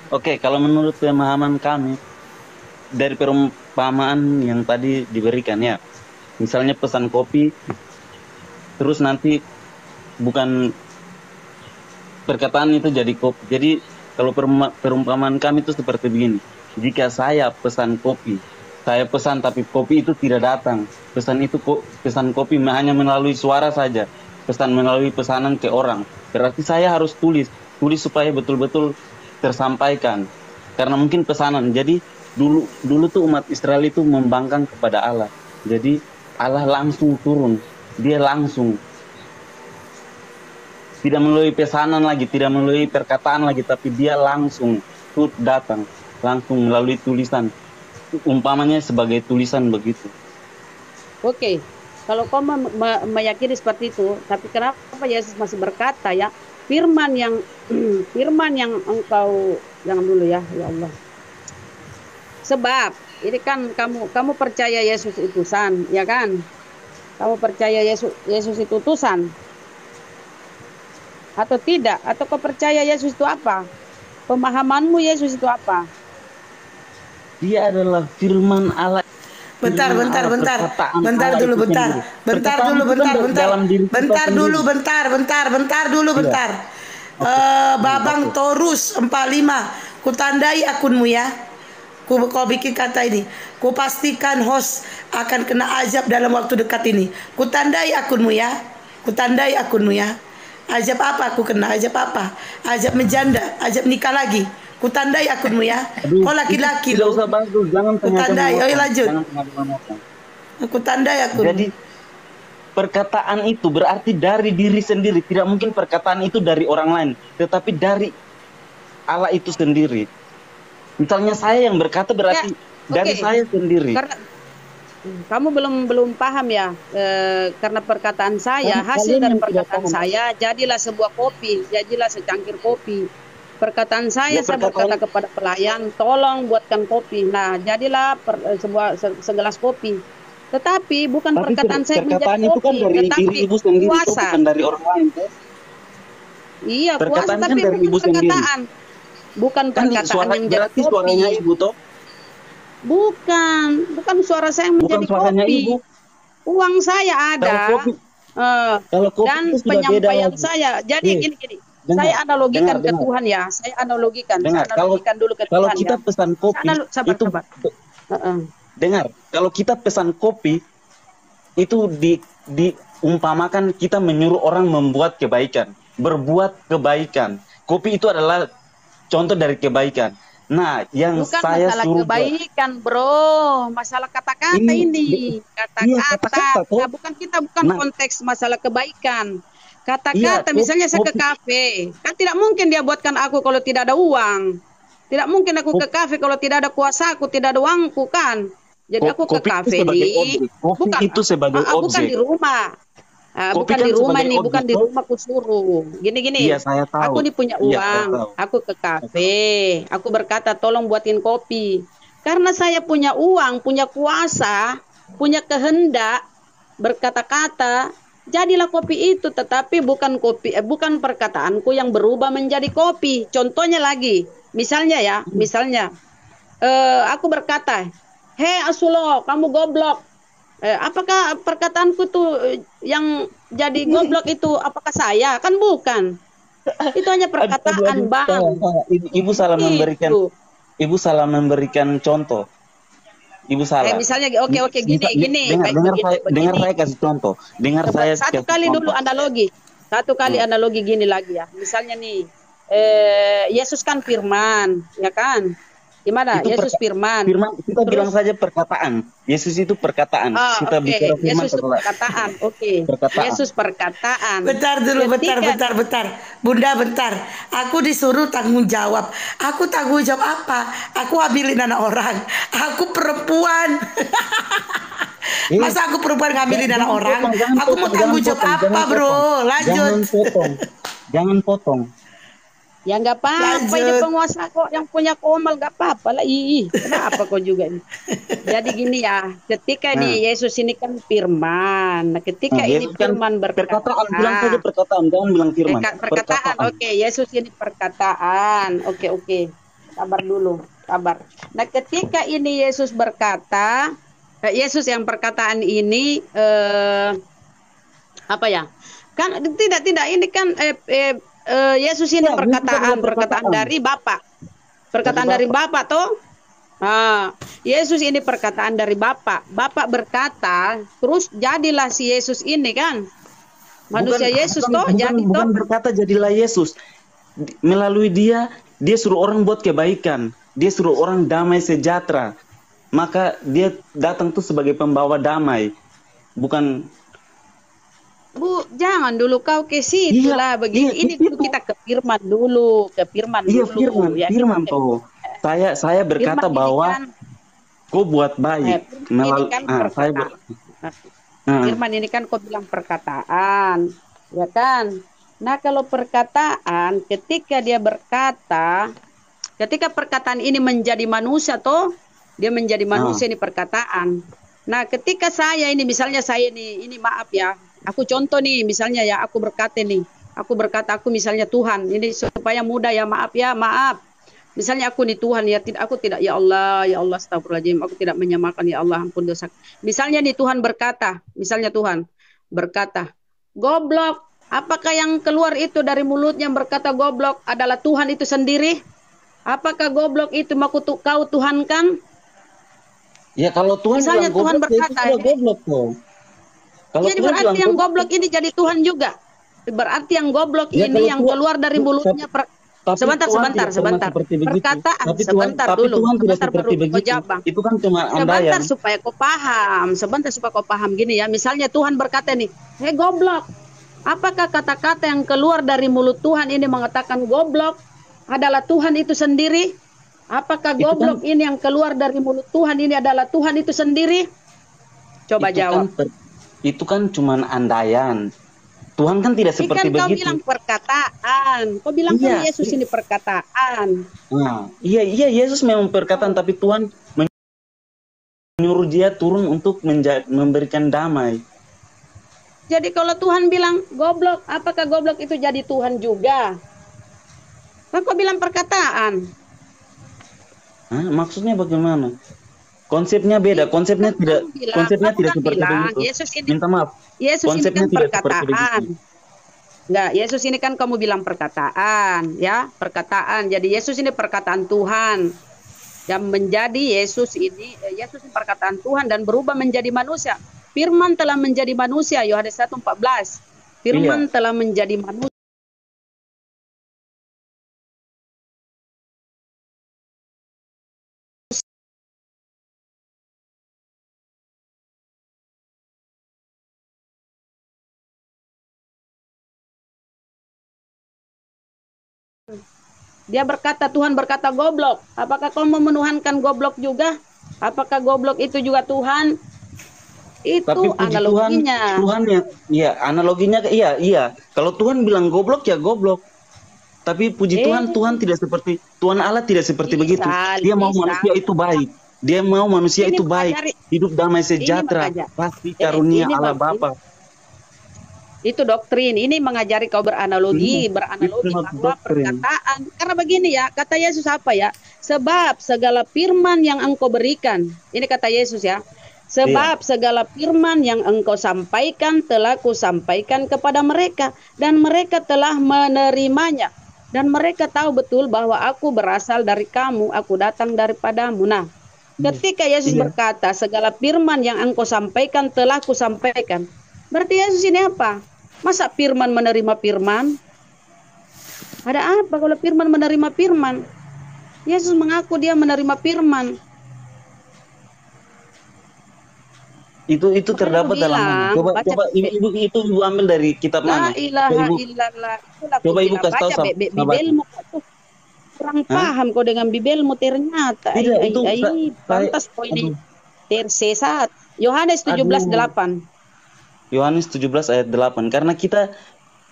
Oke, kalau menurut pemahaman kami dari perumpamaan yang tadi diberikan ya. Misalnya pesan kopi terus nanti bukan perkataan itu jadi kopi. Jadi kalau perumpamaan kami itu seperti begini. Jika saya pesan kopi, saya pesan tapi kopi itu tidak datang. Pesan itu kok pesan kopi hanya melalui suara saja. Pesan melalui pesanan ke orang. Berarti saya harus tulis, tulis supaya betul-betul tersampaikan. Karena mungkin pesanan. Jadi dulu dulu tuh umat Israel itu membangkang kepada Allah. Jadi Allah langsung turun. Dia langsung tidak melalui pesanan lagi, tidak melalui perkataan lagi, tapi dia langsung tut datang, langsung melalui tulisan. Umpamanya sebagai tulisan begitu. Oke, kalau kau me- me- meyakini seperti itu, tapi kenapa Yesus masih berkata ya, firman yang [clears throat] firman yang engkau jangan dulu ya, ya Allah. Sebab ini kan kamu kamu percaya Yesus utusan, ya kan? Kamu percaya Yesus Yesus itu utusan atau tidak? Atau kau percaya Yesus itu apa? Pemahamanmu Yesus itu apa? Dia adalah firman Allah. Bentar, bentar, bentar. Bentar dulu, bentar. Bentar dulu, bentar, bentar. Bentar dulu, bentar, bentar, bentar dulu, bentar. Eh, Babang Torus 45. Kutandai akunmu ya. Ku kau bikin kata ini. Ku pastikan host akan kena azab dalam waktu dekat ini. Kutandai akunmu ya. Kutandai akunmu ya. Azab apa aku kena? Azab apa? Azab menjanda, azab nikah lagi. Kutandai akunmu ya. Kau laki-laki loh. usah bagus, jangan Ku tandai. Ayo lanjut. Aku tandai aku. Jadi perkataan itu berarti dari diri sendiri, tidak mungkin perkataan itu dari orang lain, tetapi dari Allah itu sendiri. Misalnya saya yang berkata berarti Ya, dari oke. saya sendiri. Karena kamu belum belum paham ya eh, karena perkataan saya Kamu- hasil dari perkataan saya jadilah sebuah kopi jadilah secangkir kopi perkataan saya Ya, saya perkataan- berkata kepada pelayan tolong buatkan kopi nah jadilah per- eh, sebuah se- segelas kopi tetapi bukan Tapi perkataan per- saya perkataan menjadi itu kan kopi dari tetapi diri ibu sendiri, puasa bukan dari orang lain. iya puasa Perkataan kan tapi dari ibu bukan sendiri. Bukan Kan suara yang menjadi berarti suaranya kopi ibu toh, bukan bukan suara saya yang bukan menjadi suaranya kopi ibu. uang saya ada Kalau kopi, Eh, kalau kopi dan beda penyampaian saya. Jadi Nih, gini gini, dengar, saya analogikan dengar, ke dengar. Tuhan ya. Saya analogikan, Dengar, saya kalau analogikan dulu ke kalau Tuhan kita ya. pesan kopi analo- sabar, itu sabar. Dengar kalau kita pesan kopi itu di diumpamakan kita menyuruh orang membuat kebaikan berbuat kebaikan kopi itu adalah contoh dari kebaikan nah yang Bukan saya masalah suruh kebaikan, bro. Masalah kata-kata Ini- ini, Iya, kata-kata. toh. Nah, bukan kita bukan Nah. konteks masalah kebaikan. Kata-kata, Iya, misalnya saya ke kafe, kan tidak mungkin dia buatkan aku kalau tidak ada uang. Tidak mungkin aku ke kafe kalau tidak ada kuasa aku, tidak ada uangku kan. Jadi aku ke kopi kafe. Kopi bukan itu sebagai ah, ah, bukan objek. di rumah. Ah, Kopi bukan kan di rumah nih, bukan di toh. rumah aku suruh. Gini-gini. Iya, saya tahu. Aku nih punya Iya, uang. tahu. aku ke kafe. Aku berkata tolong buatin kopi. Karena saya punya uang, punya kuasa, punya kehendak berkata-kata, jadilah kopi itu tetapi bukan kopi eh, bukan perkataanku yang berubah menjadi kopi. Contohnya lagi, misalnya ya, misalnya eh, aku berkata, "Hei Asulo, kamu goblok." Eh, apakah perkataanku tuh eh, yang jadi goblok itu apakah saya? Kan bukan. Itu hanya [laughs] perkataan, Bang. Salah, salah. Ibu, ibu salah memberikan Itu. ibu salah memberikan contoh. Ibu salah. Eh, misalnya oke oke gini Misal- gini Dengar, dengar begini, saya, dengar begini. saya kasih contoh. Dengar saya satu kali dulu contoh. analogi satu kali analogi gini lagi ya misalnya nih eh, Yesus kan firman ya kan gimana Itu Yesus firman Firman kita Terus- bilang saja perkataan. Yesus itu perkataan. Ah, kita oke. bicara firman Yesus itu perkataan oke Perkataan. Yesus perkataan Bentar dulu, bentar, Ketika- bentar, bentar. Bunda, bentar. Aku disuruh tanggung jawab. Aku tanggung jawab apa? Aku ambilin anak orang. Aku perempuan. [laughs] Eh, Masa aku perempuan ngambilin anak orang? potong, jangan Aku mau potong, tanggung jawab potong, apa, jangan bro? potong. Lanjut. Jangan potong. Jangan potong. Ya nggak apa-apa ini penguasa kok yang punya komal nggak apa-apa lah ih kenapa kok juga ini jadi gini ya ketika di Yesus ini kan firman nah, ketika Nah, ini Yesus kan firman berkata perkataan, bilang saja perkataan, jangan bilang firman. Perka- perkataan, oke. Yesus ini perkataan. Oke, oke. Sabar dulu, sabar. Nah, ketika ini Yesus berkata, eh, Yesus yang perkataan ini eh, apa ya? Kan tidak tidak ini kan eh, eh, eh, Yesus ini Ya, perkataan, perkataan perkataan. dari Bapa. Perkataan dari Dari Bapa toh? Ah, Yesus ini perkataan dari Bapa. Bapak berkata, terus jadilah si Yesus ini kan. Manusia Bukan- Yesus bukan- toh bukan, jadi bukan toh. berkata jadilah Yesus. Melalui dia, dia suruh orang buat kebaikan. Dia suruh orang damai sejahtera. Maka dia datang tuh sebagai pembawa damai. Bukan Bu, jangan dulu kau ke situ Iya, lah begini. iya, ini dulu kita ke firman dulu, ke firman iya dulu. firman, ya. firman toh. Saya saya Firman berkata ini bahwa kan, kau buat eh, baik. firman ini Melal- kan ah, saya ber- perkataan. ah, Firman ini kan kau bilang perkataan, ya kan? Nah kalau perkataan, ketika dia berkata, ketika perkataan ini menjadi manusia toh, dia menjadi manusia ini perkataan. Nah ketika saya ini, misalnya saya ini, ini maaf ya, aku contoh nih, misalnya ya aku berkata nih, aku berkata aku misalnya Tuhan, ini supaya mudah ya maaf ya maaf. Misalnya aku nih Tuhan ya tidak aku tidak ya Allah ya Allah astagfirullahaladzim aku tidak menyamakan ya Allah ampun dosa. Misalnya nih Tuhan berkata, misalnya Tuhan berkata, goblok. Apakah yang keluar itu dari mulutnya yang berkata goblok adalah Tuhan itu sendiri? Apakah goblok itu mau kau Tuhankan? ya kalau Tuhan Misalnya Tuhan goblok, ya berkata, sudah goblok toh. Kalau Jadi Tuhan berarti yang goblok ini jadi Tuhan juga. Berarti yang goblok Ya, ini yang Tuhan- keluar dari mulutnya per- Tapi sebentar, Tuhan sebentar, sebentar. seperti. Perkataan, tapi Tuhan, sebentar tapi dulu. Tuhan tidak Sebentar seperti begitu. jawab. Itu kan cuma Sebentar andaian. supaya kau paham, sebentar supaya kau paham gini ya. Misalnya Tuhan berkata nih, hei goblok. Apakah kata-kata yang keluar dari mulut Tuhan ini mengatakan goblok adalah Tuhan itu sendiri? Apakah Itu kan- goblok ini yang keluar dari mulut Tuhan ini adalah Tuhan itu sendiri? Coba itu jawab. Kan, per- itu kan cuma andaian. Tuhan kan tidak Ini seperti kan kau begitu. bilang perkataan. Kau bilang Iya, kan Yesus ini perkataan. Nah, iya iya Yesus memang perkataan tapi Tuhan men- menyuruh dia turun untuk memberikan damai. Jadi kalau Tuhan bilang goblok, apakah goblok itu jadi Tuhan juga? Kan kau bilang perkataan. Hah, maksudnya bagaimana? Konsepnya beda, konsepnya Kan tidak bilang, konsepnya tidak kan seperti bilang, begitu. Yesus ini Minta maaf. Yesus Konsepnya ini kan perkataan. Enggak, Yesus ini kan kamu bilang perkataan, ya, perkataan. Jadi Yesus ini perkataan Tuhan. Yang menjadi Yesus ini eh, Yesus ini perkataan Tuhan dan berubah menjadi manusia. Firman telah menjadi manusia Yohanes 1:14. Firman telah menjadi manusia. Dia berkata Tuhan berkata goblok. Apakah kau mau menuhankan goblok juga? Apakah goblok itu juga Tuhan? Itu Tapi analoginya. Tuhan, Tuhan ya, iya analoginya iya iya. Kalau Tuhan bilang goblok ya goblok. Tapi puji Eh. Tuhan, Tuhan tidak seperti Tuhan Allah tidak seperti Bisa, begitu. Dia mau bisa. manusia itu baik. Dia mau manusia Ini itu baik, hidup damai sejahtera, pasti Eh, karunia Allah Bapa. Itu doktrin. Ini mengajari kau beranalogi, Iya, beranalogi bahwa perkataan. Karena begini ya, kata Yesus apa ya? Sebab segala firman yang engkau berikan. Ini kata Yesus ya. Sebab segala firman yang engkau sampaikan telah kusampaikan kepada mereka dan mereka telah menerimanya dan mereka tahu betul bahwa aku berasal dari kamu, aku datang daripadamu. Nah, ketika Yesus Iya. berkata segala firman yang engkau sampaikan telah kusampaikan. Berarti Yesus ini apa? Masa firman menerima firman? Ada apa kalau firman menerima firman? Yesus mengaku dia menerima firman. Itu itu Makanya terdapat aku dalam mana? bilang, Coba baca- coba ibu, ibu itu ibu ambil dari kitab La mana? ilaha Coba ibu, illallah. Itulah coba ibu bilang, kasih tahu sama-. Bibelmu kok. Kurang Hah? paham kau dengan Bibelmu ternyata. Tidak, ai, itu ai, sa- saya- pantas kau ini aduh. tersesat. Yohanes 17:8. Yohanes 17 ayat 8 karena kita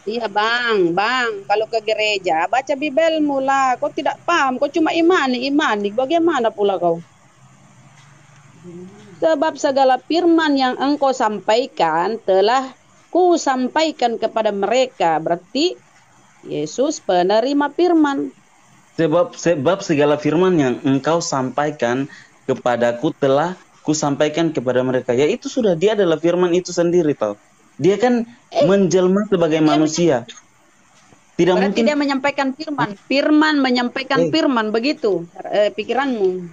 Iya bang, bang. Kalau ke gereja baca Bibelmu lah. Kau tidak paham. Kau cuma imani, imani. Bagaimana pula kau? Sebab segala firman yang engkau sampaikan telah ku sampaikan kepada mereka. Berarti Yesus penerima firman. sebab sebab segala firman yang engkau sampaikan kepadaku telah ku sampaikan kepada mereka. Ya itu sudah dia adalah firman itu sendiri tau. Dia kan menjelma sebagai manusia. Tidak Berarti mungkin dia menyampaikan firman. Firman menyampaikan Eh. firman. Begitu eh, pikiranmu.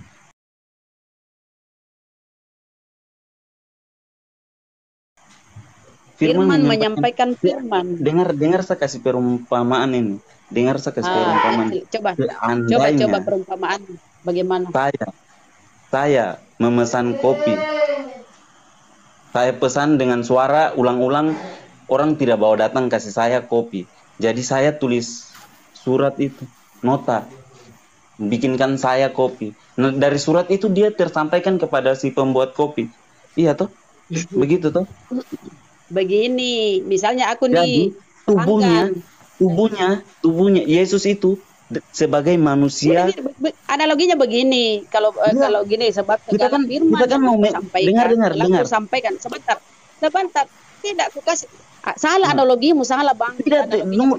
Firman menyampaikan firman. Dengar dengar saya kasih perumpamaan ini. Dengar saya kasih Ah, perumpamaan. coba, coba, coba perumpamaan. Bagaimana? saya saya memesan kopi. Saya pesan dengan suara ulang-ulang orang tidak bawa datang kasih saya kopi. Jadi saya tulis surat itu nota bikinkan saya kopi. Nah, dari surat itu dia tersampaikan kepada si pembuat kopi. Iya toh? [laughs] Begitu toh? Begini, misalnya aku nih jadi tubuhnya pelanggan. tubuhnya tubuhnya Yesus itu sebagai manusia Begini, be- be- analoginya begini, kalau Iya. kalau gini sebab Kita kan- firman kita kan mau sampaikan, dengar, dengar, dengar. sampaikan sebentar, sebentar, tidak kasih ah, salah analogimu salah bang. Tidak,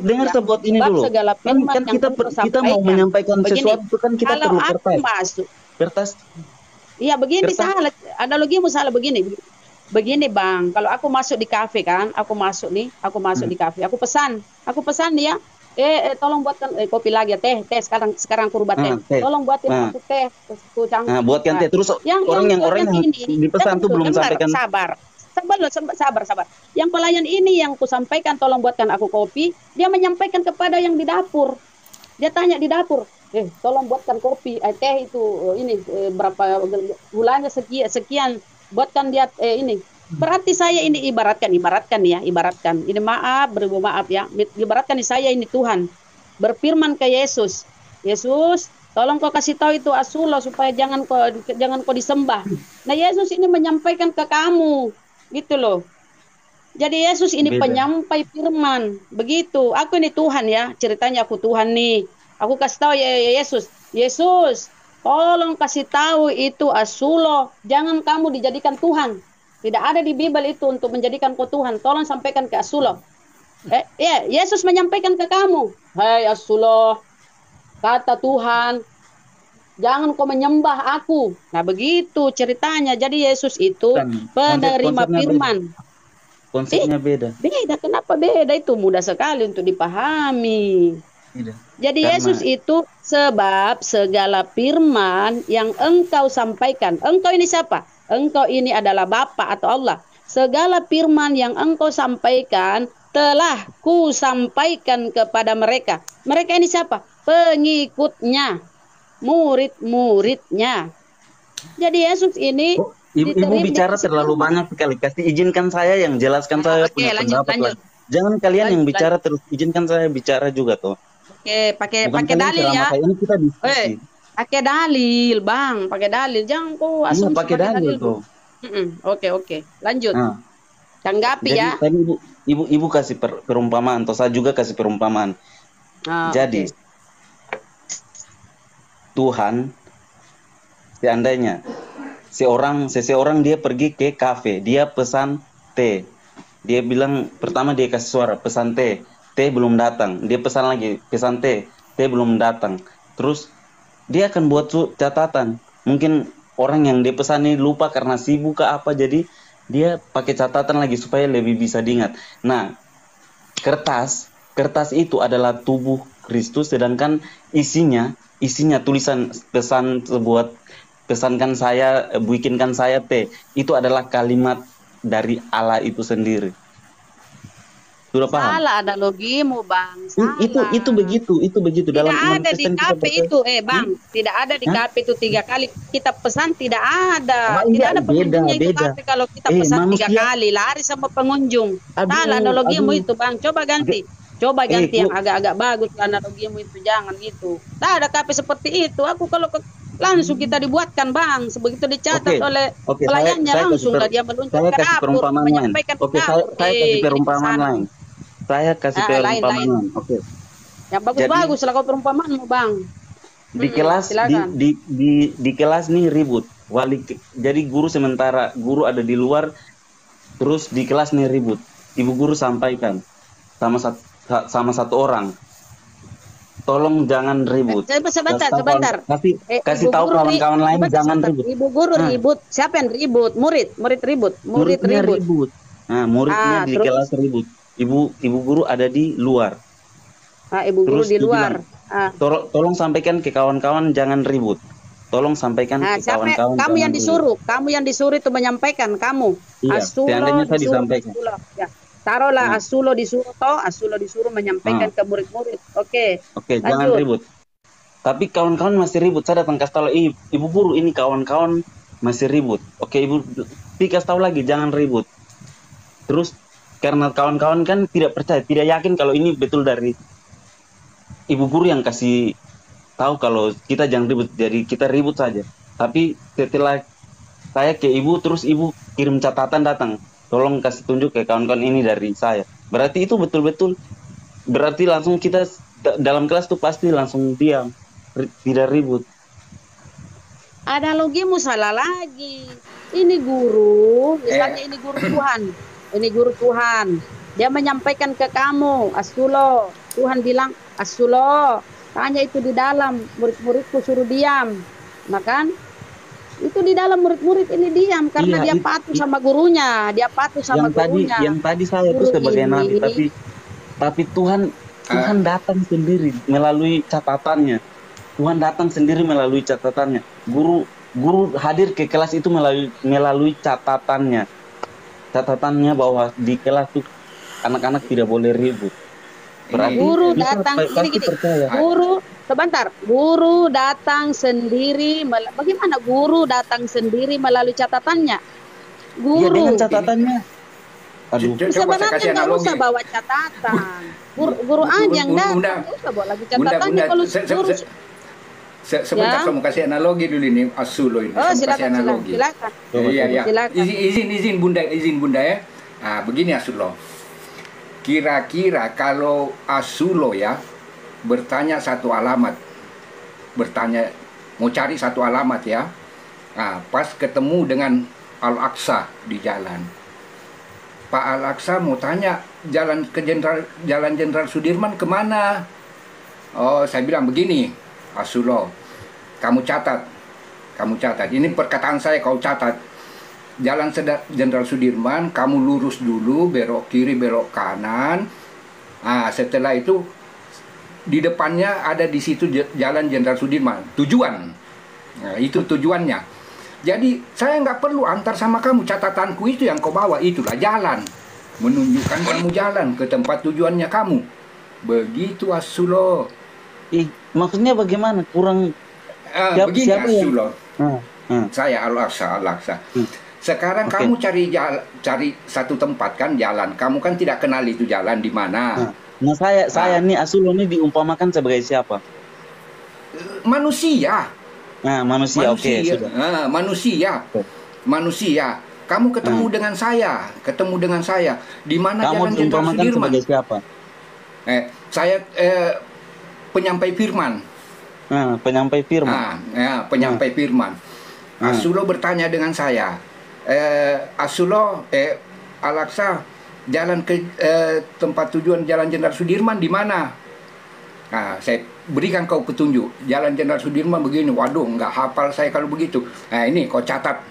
dengar ya. buat ini dulu. segala Kan, kan kita per- kita mau menyampaikan Begini, sesuatu kan kita kalau perlu aku kertas. masuk, Kertas. iya begini Kertas. salah, analogimu salah begini. Begini bang, kalau aku masuk di kafe kan, aku masuk nih, aku masuk Hmm. di kafe, aku pesan, aku pesan dia, eh, eh, tolong buatkan eh, kopi lagi ya teh, teh sekarang sekarang aku rubah teh, Ah, teh. tolong buatin Ah. aku teh, aku cangkir. Nah, buatkan teh. Terus yang orang yang orang yang ini, dipesan tuh belum dengar, sampaikan. sabar sabar loh, sabar sabar yang pelayan ini yang ku sampaikan tolong buatkan aku kopi dia menyampaikan kepada yang di dapur dia tanya di dapur eh tolong buatkan kopi eh, teh itu eh, ini eh, berapa gulanya sekian sekian buatkan dia eh, ini berarti saya ini ibaratkan ibaratkan ya ibaratkan. Ini maaf beribu maaf ya. Ibaratkan nih saya ini Tuhan. Berfirman ke Yesus. Yesus tolong kau kasih tahu itu Asulo supaya jangan kau jangan kau disembah. Nah Yesus ini menyampaikan ke kamu. Gitu loh. Jadi Yesus ini Beda. penyampai firman. Begitu. Aku ini Tuhan ya. Ceritanya aku Tuhan nih. Aku kasih tahu ya ya Yesus. Yesus tolong kasih tahu itu Asulo. Jangan kamu dijadikan Tuhan tidak ada di Bible itu untuk menjadikan kau Tuhan. Tolong sampaikan ke Asulo. Eh ya Yesus menyampaikan ke kamu. Hai Asulo. Kata Tuhan jangan kau menyembah aku. Nah begitu ceritanya. Jadi Yesus itu Kan, penerima konsep- firman. Konsepnya beda. beda. Kenapa beda? Itu mudah sekali untuk dipahami. Beda. jadi Karena- Yesus itu sebab segala firman yang engkau sampaikan. Engkau ini siapa? Engkau ini adalah Bapa atau Allah. Segala firman yang engkau sampaikan telah ku sampaikan kepada mereka. Mereka ini siapa? Pengikutnya, murid-muridnya. Jadi Yesus ini Oh, Ibu, ibu bicara terlalu banyak sekali. Kasih izinkan saya yang jelaskan Ah, saya oke, punya lanjut, pendapat. lanjut. lah. Jangan kalian yang Lanjut, bicara terus. Izinkan saya bicara juga toh. oke, pakai Bukan pakai dalil ya. ini kita diskusi. Eh, pakai dalil, Bang, pakai dalil. Jangan kau Iya, asumsi pakai dalil tuh. Mm-mm, Oke, oke. Lanjut. Nah, Tanggapi jadi ya. tadi ibu, ibu ibu kasih per- perumpamaan, saya juga kasih perumpamaan. Ah, Jadi oke. Tuhan seandainya seorang seseorang dia pergi ke kafe, dia pesan teh. Dia bilang pertama dia kasih suara pesan teh, teh belum datang. Dia pesan lagi pesan teh, teh belum datang. Terus dia akan buat catatan. Mungkin orang yang dia pesan ini lupa karena sibuk ke apa jadi dia pakai catatan lagi supaya lebih bisa diingat. Nah, kertas kertas itu adalah tubuh Kristus sedangkan isinya isinya tulisan pesan sebuah pesankan saya eh, bikinkan saya teh itu adalah kalimat dari Allah itu sendiri sudah paham Salah analogimu, Bang. Salah. itu itu begitu itu begitu Tidak dalam ada di KP itu, eh Bang, tidak ada di? KP itu tiga kali kita pesan tidak ada, Oh, tidak iya, ada beda, pengunjungnya itu beda. KP kalau kita Eh, pesan tiga manusia- kali lari sama pengunjung. Aduh, Salah analogimu aduh. itu Bang, coba ganti. Coba Eh, ganti yang ku- agak-agak bagus analogimu itu jangan gitu. Tak ada KP seperti itu. Aku kalau ke- langsung kita dibuatkan Bang, sebegitu dicatat Oke, oleh oke, saya- pelayannya saya kasih langsung per- dia meluncur saya ke dapur menyampaikan oke ke saya, saya Eh, kasih perumpamaan lain saya kasih Ah, perumpamaan lain. lain oke Yang bagus-bagus lah kau perumpamaanmu Bang. di Mm-mm, kelas di, di di di kelas nih ribut wali jadi guru sementara guru ada di luar terus di kelas nih ribut ibu guru sampaikan sama satu sama satu orang tolong jangan ribut Eh, Sebentar, Kasih sebentar. kawan- kasih Eh, kasih tahu kawan-kawan lain sebentar, jangan sebentar. ribut Ibu guru Nah. ribut. Siapa yang ribut? Murid, murid ribut. Murid muridnya ribut. ribut nah muridnya Ah, di terus? kelas ribut ibu ibu guru ada di luar Ah, ibu guru Terus di luar. Ah. Tolong, tolong sampaikan ke kawan-kawan jangan ribut tolong sampaikan Nah, ke kawan-kawan kamu yang jangan ribut. disuruh? Kamu yang disuruh itu menyampaikan kamu. Iya, Asulo seandainya saya disuruh, disampaikan. Asulo. Ya. Taruhlah Hmm. Asulo disuruh toh, Asulo disuruh menyampaikan Hmm. ke murid-murid. Oke. Oke, jangan Lanjut. ribut. Tapi kawan-kawan masih ribut. Saya datang kasih tahu, "Ih, ibu guru ini kawan-kawan masih ribut. Oke, ibu, tapi kasih tahu lagi jangan ribut. Terus karena kawan-kawan kan tidak percaya, tidak yakin kalau ini betul dari ibu guru yang kasih tahu kalau kita jangan ribut. Jadi kita ribut saja. Tapi setelah saya ke ibu, terus ibu kirim catatan datang. Tolong kasih tunjuk ke kawan-kawan ini dari saya. Berarti itu betul-betul berarti langsung kita da- dalam kelas tuh pasti langsung diam ri- tidak ribut Analogimu salah lagi. Ini guru, misalnya ini guru Tuhan. Ini guru Tuhan. Dia menyampaikan ke kamu, Asulo. Tuhan bilang, Asulo, tanya itu di dalam. Murid-muridku suruh diam. Nah kan? Itu di dalam murid-murid ini diam karena Iya, dia patuh sama gurunya. Dia patuh sama yang tadi gurunya. yang tadi saya tuh Guru sebagai ini- nabi tapi tapi Tuhan Tuhan datang sendiri melalui catatannya Tuhan datang sendiri melalui catatannya guru guru hadir ke kelas itu melalui melalui catatannya catatannya bahwa di kelas tuh anak-anak tidak boleh ribut berarti Guru datang gini gini. percaya Guru sebentar. Guru datang sendiri. Bagaimana guru datang sendiri melalui catatannya? ya Guru. dengan catatannya aduh Sebenarnya nggak usah bawa catatan. Guru, guru aja yang datang. Nggak usah bawa lagi catatannya kalau se- se- guru. Se- se- sebentar Ya. saya mau kasih analogi dulu ini Asulo ini. Oh kasih silakan silakan analogi. silakan. Iya, iya. Silakan. Izin, izin, izin bunda, izin bunda ya. Ah, begini Asulo. Kira-kira kalau Asulo ya bertanya satu alamat, bertanya mau cari satu alamat ya. Nah, pas ketemu dengan Al-Aqsa di jalan. Pak Al-Aqsa mau tanya jalan ke Jenderal Jalan Jenderal Sudirman ke mana? Oh, saya bilang begini, Asulo, kamu catat, kamu catat. Ini perkataan saya kau catat. Jalan Jenderal Sudirman, kamu lurus dulu, belok kiri, belok kanan. Ah, setelah itu di depannya ada di situ Jalan Jenderal Sudirman. Tujuan. Nah, itu tujuannya. Jadi saya nggak perlu antar sama kamu catatanku itu yang kau bawa itulah jalan menunjukkan kamu jalan ke tempat tujuannya kamu. Begitu Asulo. Ih maksudnya bagaimana kurang Ah, Siapa- begini siapa yang- ah, ah. Saya Al-Aqsa, Al-Aqsa. Hmm. Sekarang Oke. kamu cari jal- cari satu tempat kan jalan. Kamu kan tidak kenal itu jalan di mana. Hmm. Nah saya saya nih Asulo nih diumpamakan sebagai siapa? Manusia. Nah manusia, oke sudah. Ah, manusia. Manusia. Kamu ketemu dengan saya, ketemu dengan saya. Di mana Kamu Jalan Jenderal diumpamakan Sudirman? sebagai siapa? Eh, saya eh, penyampai firman. Nah, penyampai firman. Ah, ya, penyampai firman. Hmm. Asulo bertanya dengan saya, eh, Asulo, eh, Alaksa, jalan ke eh, tempat tujuan Jalan Jenderal Sudirman di mana? Nah, saya berikan kau petunjuk. Jalan Jenderal Sudirman begini. Waduh, nggak hafal saya kalau begitu. Nah, ini kau catat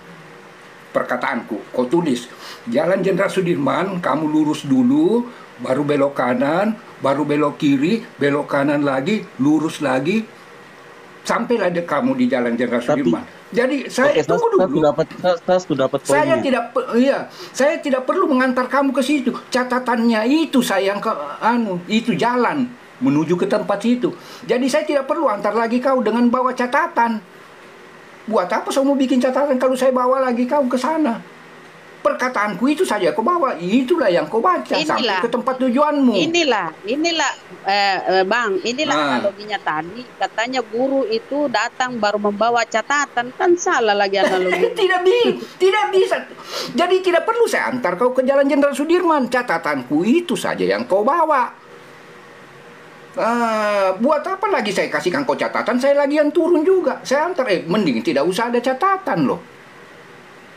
perkataanku. Kau tulis. Jalan Jenderal Sudirman, kamu lurus dulu, baru belok kanan, baru belok kiri, belok kanan lagi, lurus lagi, sampailah deh kamu di Jalan Jenderal Sudirman. Jadi saya Oke, saya, tunggu saya dulu. sudah dapat saya, saya sudah dapat Saya tidak iya, saya tidak perlu mengantar kamu ke situ. Catatannya itu saya yang ke anu, itu jalan menuju ke tempat itu. Jadi saya tidak perlu antar lagi kau dengan bawa catatan. Buat apa saya mau bikin catatan kalau saya bawa lagi kau ke sana? Perkataanku itu saja kau bawa, itulah yang kau baca sampai Inilah. ke tempat tujuanmu. Inilah, inilah eh, eh, Bang, inilah Ah. analoginya tadi. Katanya guru itu datang baru membawa catatan, kan salah lagi analogi. [laughs] tidak bisa, tidak bisa. Jadi tidak perlu saya antar kau ke Jalan Jenderal Sudirman. Catatanku itu saja yang kau bawa. Ah, buat apa lagi saya kasihkan kau catatan? Saya lagi yang turun juga. Saya antar, eh mending tidak usah ada catatan loh.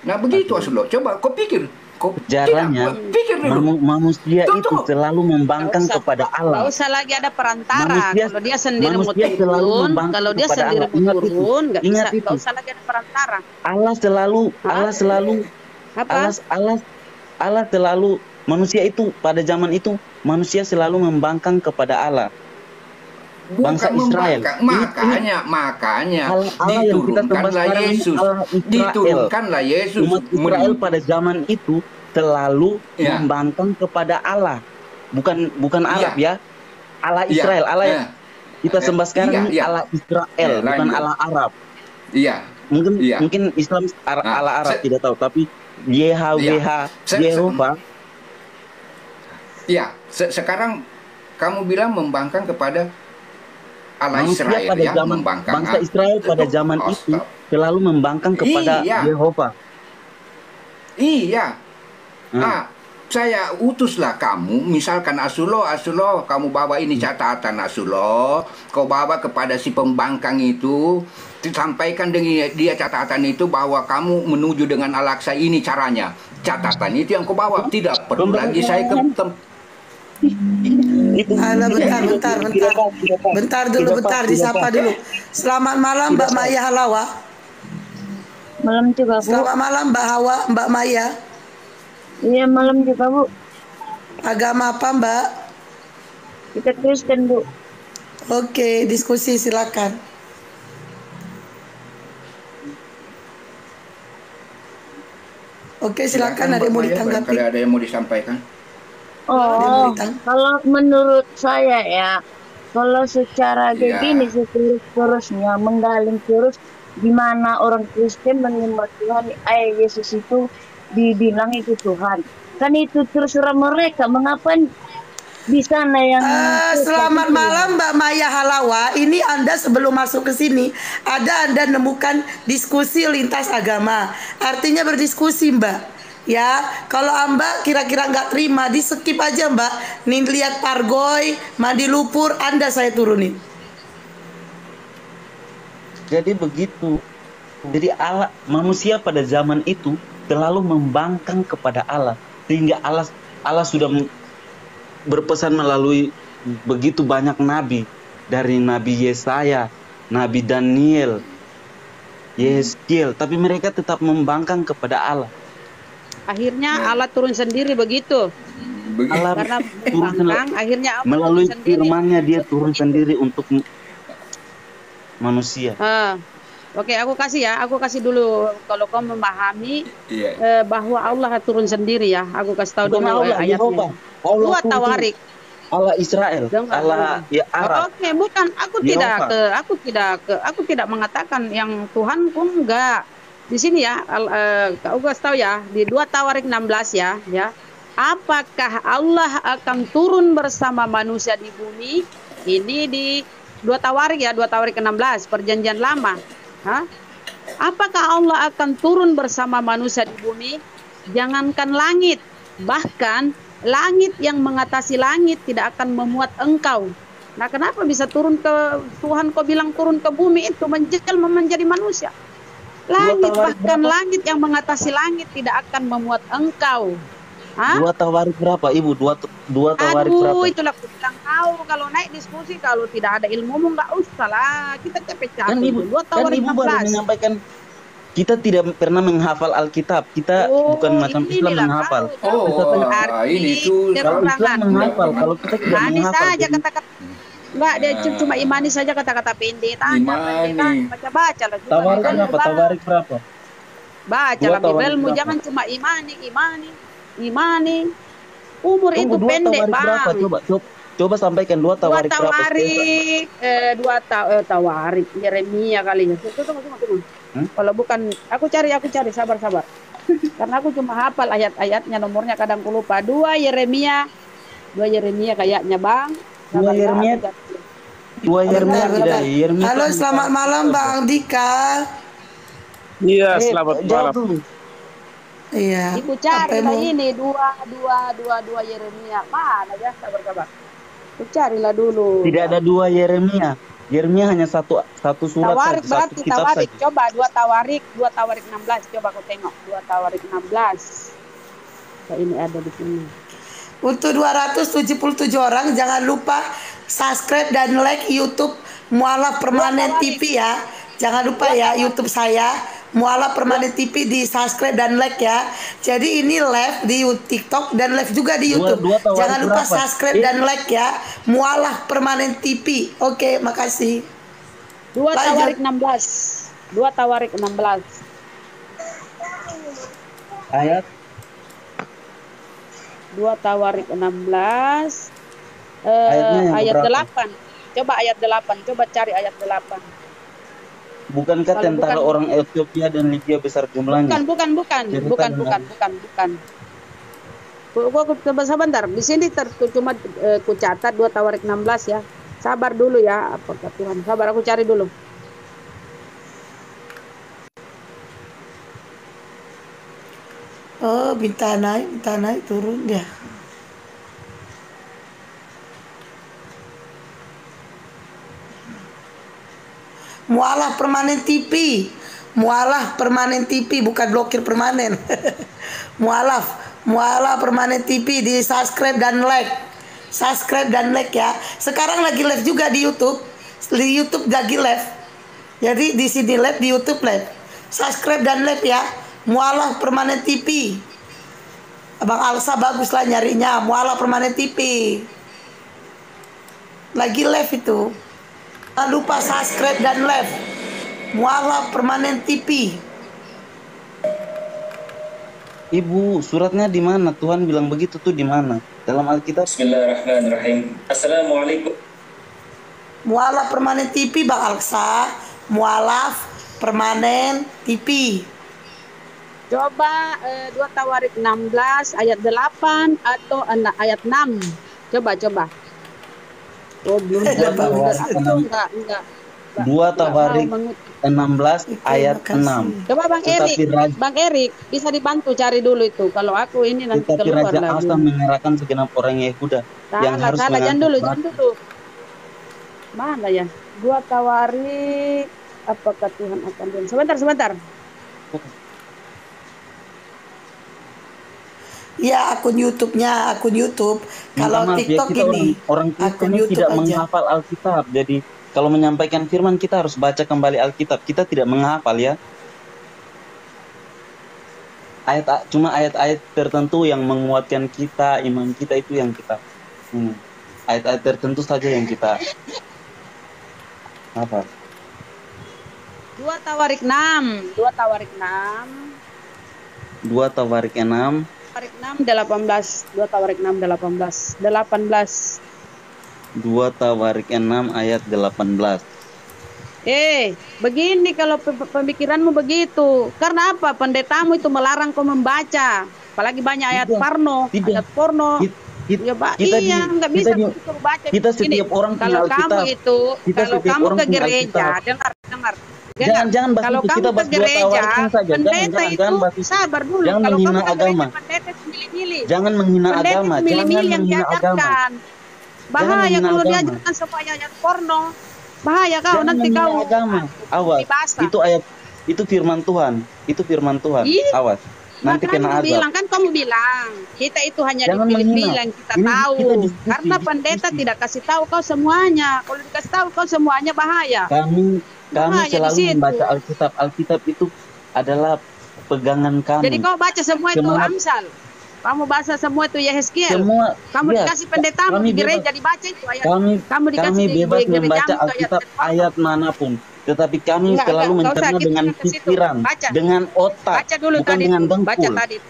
Nah begitu Aslo. Coba kau pikir, kau Caranya, tidak, pikir dulu. Manu- manusia Tunggu, itu tunggu. selalu membangkang usah- kepada Allah. usah lagi ada perantara. Manusia- kalau dia sendiri mau turun, membangkang kalau dia kepada sendiri Allah. mau turun, nggak bisa, Ingat nggak itu. usah lagi ada perantara. Allah selalu Allah Ah. selalu Apa? Allah Allah Allah selalu manusia itu pada zaman itu manusia selalu membangkang kepada Allah. Bukan bangsa Israel. membangkang. Ini- Makanya, makanya Allah- Allah diturunkanlah Yesus. Allah Israel. Diturunkanlah Yesus. Umat Israel pada zaman itu selalu Ya. membangkang kepada Allah. Bukan bukan Arab ya. Allah Iya, Israel, Allah yang iya. kita sembah sekarang ini iya. Allah Israel, Iya, bukan. Allah Arab. Iya. Mungkin Iya. mungkin Islam Ar- Nah, Allah Arab tidak tahu, tapi YHWH se- Yehova Ya, se- sekarang kamu bilang membangkang kepada Manusia Israel pada ya, zaman membangkang. bangsa Israel pada zaman itu Astaga. selalu membangkang kepada Iya. Yehova. Iya. Hmm. Ah, saya utuslah kamu, misalkan Asulo, Asulo, kamu bawa ini catatan Asulo, kau bawa kepada si pembangkang itu, disampaikan dengan dia catatan itu bahwa kamu menuju dengan Alaksa ini caranya. Catatan itu yang kau bawa, tidak perlu lagi saya ke Alah, bentar, bentar, bentar. Bentar dulu, bentar, disapa dulu. Selamat malam Mbak Maya Halawa. Malam juga Bu. Selamat malam Mbak Hawa, Mbak Maya. Iya malam juga Bu. Agama apa Mbak? Kita Kristen Bu. Oke, diskusi silakan. Oke, silakan ada yang mau ditanggapi. barangkali ada yang mau disampaikan. Oh, kalau menurut saya ya, kalau secara Ya. begini seterus-terusnya menggaling terus di mana orang Kristen menerima Tuhan, ayah Yesus itu dibilang itu Tuhan. Kan itu terserah mereka. Mengapa di sana yang Eh, selamat malam Mbak Maya Halawa. Ini Anda sebelum masuk ke sini, ada Anda nemukan diskusi lintas agama. Artinya berdiskusi Mbak. Ya, kalau Mbak kira-kira nggak terima, di skip aja Mbak. Nih lihat Pargoy, Mandi Lupur, Anda saya turunin. Jadi begitu. Jadi Allah manusia pada zaman itu selalu membangkang kepada Allah sehingga Allah Allah sudah berpesan melalui begitu banyak nabi dari Nabi Yesaya, Nabi Daniel, Yeskiel, tapi mereka tetap membangkang kepada Allah. Akhirnya Allah turun sendiri begitu. Begitu. Allah Karena turun membangkang, akhirnya Allah melalui turun sendiri. firman-Nya dia turun sendiri untuk manusia. Ah, Oke, aku kasih ya. Aku kasih dulu kalau kau memahami Iya. eh, bahwa Allah turun sendiri ya. Aku kasih tahu Bukan dulu Allah, ayatnya. Allah Dua turun. tawarik. Allah Israel. Allah ya Arab. Oke, bukan aku Yehova. tidak ke aku tidak ke aku tidak mengatakan yang Tuhan pun enggak. Di sini ya, eh, kau kasih tahu ya di dua Tawarik 16 ya, ya. apakah Allah akan turun bersama manusia di bumi? Ini di dua tawarik ya, dua tawarik ke-16, perjanjian lama. Hah? Apakah Allah akan turun bersama manusia di bumi? Jangankan langit, bahkan langit yang mengatasi langit tidak akan memuat engkau. Nah, kenapa bisa turun ke Tuhan kau bilang turun ke bumi itu menjelma menjadi manusia? Langit bahkan berapa? langit yang mengatasi langit tidak akan memuat engkau. Hah? Dua tawarik berapa, Ibu? Dua dua tawarik Aduh, berapa? itulah aku bilang kau kalau naik diskusi kalau tidak ada ilmumu nggak usah lah. Kita capek Kan. Ibu, Dua kan tawarik Ibu baru 16. menyampaikan kita tidak pernah menghafal Alkitab. Kita Oh, bukan macam Islam menghafal. Oh, ah, berarti ini tuh Kalau Islam menghafal, kalau kita tidak Imani menghafal. saja kata-kata Enggak, dia Ah. cuma imani saja kata-kata pendek. Tanya Imani. pendek, baca-baca lah. Tawarik berapa? Bang. Tawarik berapa? Baca Dua lah Bibelmu, jangan cuma imani, imani, imani. Umur Tunggu, itu dua pendek, tawarik berapa? Bang. Coba, coba, coba sampaikan dua Dua tawarik berapa. tawarik, eh, dua ta eh, tawarik, Yeremia kali ya. Tunggu, tunggu, tunggu. Hmm? Kalau bukan, aku cari, aku cari, sabar, sabar. [laughs] Karena aku cuma hafal ayat-ayatnya, nomornya kadang aku lupa. Dua Yeremia, dua Yeremia kayaknya, Bang. Dua Sabar, Yeremia? Halo, kan selamat malam Bang Dika. Iya, Eh, selamat jawab malam. Iya. Ibu cari lah ini dua dua dua dua Yeremia mana ya sabar sabar. Ibu carilah dulu. Tidak ada dua Yeremia. Yeremia hanya satu satu surat Tawarik saja, satu berarti kitab tawarik. saja. Coba dua tawarik, dua tawarik 16. Coba aku tengok dua tawarik 16. Nah, ini ada di sini. Untuk 277 orang jangan lupa subscribe dan like YouTube Mualaf Permanen TV ya. Jangan lupa ya YouTube saya Mualaf Permanen TV di subscribe dan like ya. Jadi ini live di TikTok dan live juga di Dua- YouTube. dua tawarik Jangan lupa berapa? subscribe Eh. dan like ya. Mualaf Permanen TV. Oke, makasih. Dua Lanjut. tawarik 16. Dua tawarik 16. Ayat Dua tawarik 16. Yang ayat keberapa? 8. Coba ayat 8. Coba cari ayat 8. bukankah Kalau tentara bukan- orang Ethiopia dan Libya besar jumlahnya? Bukan, bukan, bukan, Cerita bukan, bukan, bukan, bukan. Gua, gua coba sebentar. Di sini ter, cuma eh, ku catat dua tawarik 16 ya. Sabar dulu ya, apakah Tuhan. Sabar aku cari dulu. Oh, minta naik, minta naik turun dia. Mualah permanen TV. Mualah permanen TV bukan blokir permanen. [laughs] Mualaf, mualah permanen TV di subscribe dan like. Subscribe dan like ya. Sekarang lagi live juga di YouTube. Di YouTube lagi live. Jadi di sini live di YouTube live. Subscribe dan like ya. Mualah permanen TV. Abang Alsa bagus lah nyarinya. Mualah permanen TV. Lagi live itu. Jangan lupa subscribe dan like. Mualah permanen TV. Ibu, suratnya di mana? Tuhan bilang begitu tuh di mana? Dalam Alkitab? Bismillahirrahmanirrahim. Assalamualaikum. Mualah permanen TV Bang Alsa. Mualaf permanen TV. Coba eh, dua tawarik 16 ayat 8 atau ayat 6. Coba, coba. Oh, belum enam. enggak, enggak. Enggak, Dua enggak tawarik mau mengutip. 16 Oke, ayat makasih. 6. Coba Bang Erik, Raja- Bang Erik bisa dibantu cari dulu itu. Kalau aku ini nanti Tetapi keluar Raja lagi. Asa menyerahkan segenap orang Yehuda yang Salah, harus salah, jangan dulu, jangan dulu. Mana ya? Dua tawarik, apakah Tuhan akan? Sebentar, sebentar. Ya akun YouTube-nya, akun YouTube. Kalau Minta maaf ya, TikTok kita ini, orang, orang akun ini YouTube tidak aja. menghafal Alkitab. Jadi kalau menyampaikan firman kita harus baca kembali Alkitab. Kita tidak menghafal ya. Ayat cuma ayat-ayat tertentu yang menguatkan kita, iman kita itu yang kita hmm, ayat-ayat tertentu saja yang kita apa? Dua tawarik 6, dua tawarik 6. Dua Tawarik 6 Tawarik 6 18, dua tawarik 6 18. 18. Dua Tawarik 6 ayat 18. Eh, begini kalau pe- pemikiranmu begitu. Karena apa? Pendetamu itu melarang kau membaca. Apalagi banyak ayat Tidak. porno, Tidak. ayat porno. Kit- kit- Ya, Pak. kita iya, nggak kita bisa di- begitu baca kita begini. setiap orang Kalau kamu Alkitab. itu, Kita kalau kamu ke gereja, dengar, dengar. Jangan- Dengar. jangan bahas kalau itu. Kita bahas dua tawaran saja. Jangan- jangan- itu jangan bahas itu. sabar dulu. Jangan kalau menghina kamu agama. pendeta milih-milih. Jangan menghina pendeta agama, jangan yang menghina agama. Bahaya kalau diajarkan supaya ayat porno. Bahaya kau Jangan nanti menghina kau agama. Awas. Itu ayat itu firman Tuhan. Itu firman Tuhan. Ih. Awas. Nanti kena azab. bilang kan kamu bilang kita itu hanya Jangan yang kita Ini tahu kita diskusi, karena diskusi. pendeta tidak kasih tahu kau semuanya kalau dikasih tahu kau semuanya bahaya Kami kami selalu membaca Alkitab. Alkitab itu adalah pegangan kami. jadi kau baca semua itu Semangat. Amsal. Kamu baca semua itu Yehezkiel. Semua kamu ya, dikasih pendeta kami di gereja dibaca itu ayat. Kami kamu dikasih kami bebas di membaca Alkitab ayat- ayat mana pun. Tetapi kami Enggak, selalu enggak, mencerna dengan pikiran Baca. dengan otak baca dulu bukan tadi dengan itu. baca dengkul. tadi itu.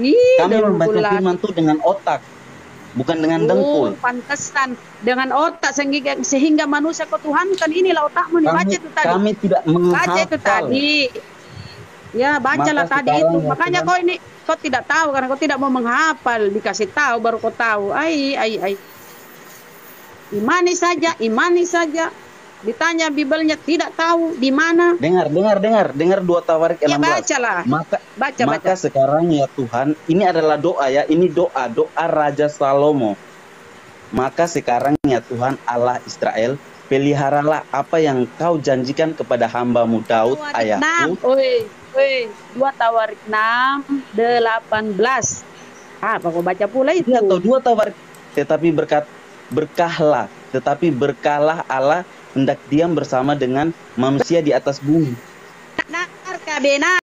Ih, kami membaca firman itu dengan otak bukan dengan Oh, dengkul pantesan. Dengan otak sehingga sehingga manusia kau tuhankan inilah otakmu nih. Baca itu tadi. kami tidak baca itu menghafal. tadi. Ya bacalah Maka tadi. itu ya makanya kau ini kau tidak tahu karena kau tidak mau menghafal. Dikasih tahu baru kau tahu. Ai ai ai. Imani saja imani saja ditanya bibelnya tidak tahu di mana. Dengar dengar dengar dengar dua tawarik ya 16 bacalah. Maka baca maka baca. sekarang ya Tuhan ini adalah doa ya ini doa doa Raja Salomo. Maka sekarang ya Tuhan Allah Israel peliharalah apa yang kau janjikan kepada hambamu Daud Tawarik enam. Ayahku oi oi dua tawarik enam delapan belas. Ah apa kau baca pula itu? Iya, atau dua tawarik. Tetapi berkat berkahlah tetapi berkahlah Allah hendak diam bersama dengan manusia di atas bumi. Kah benar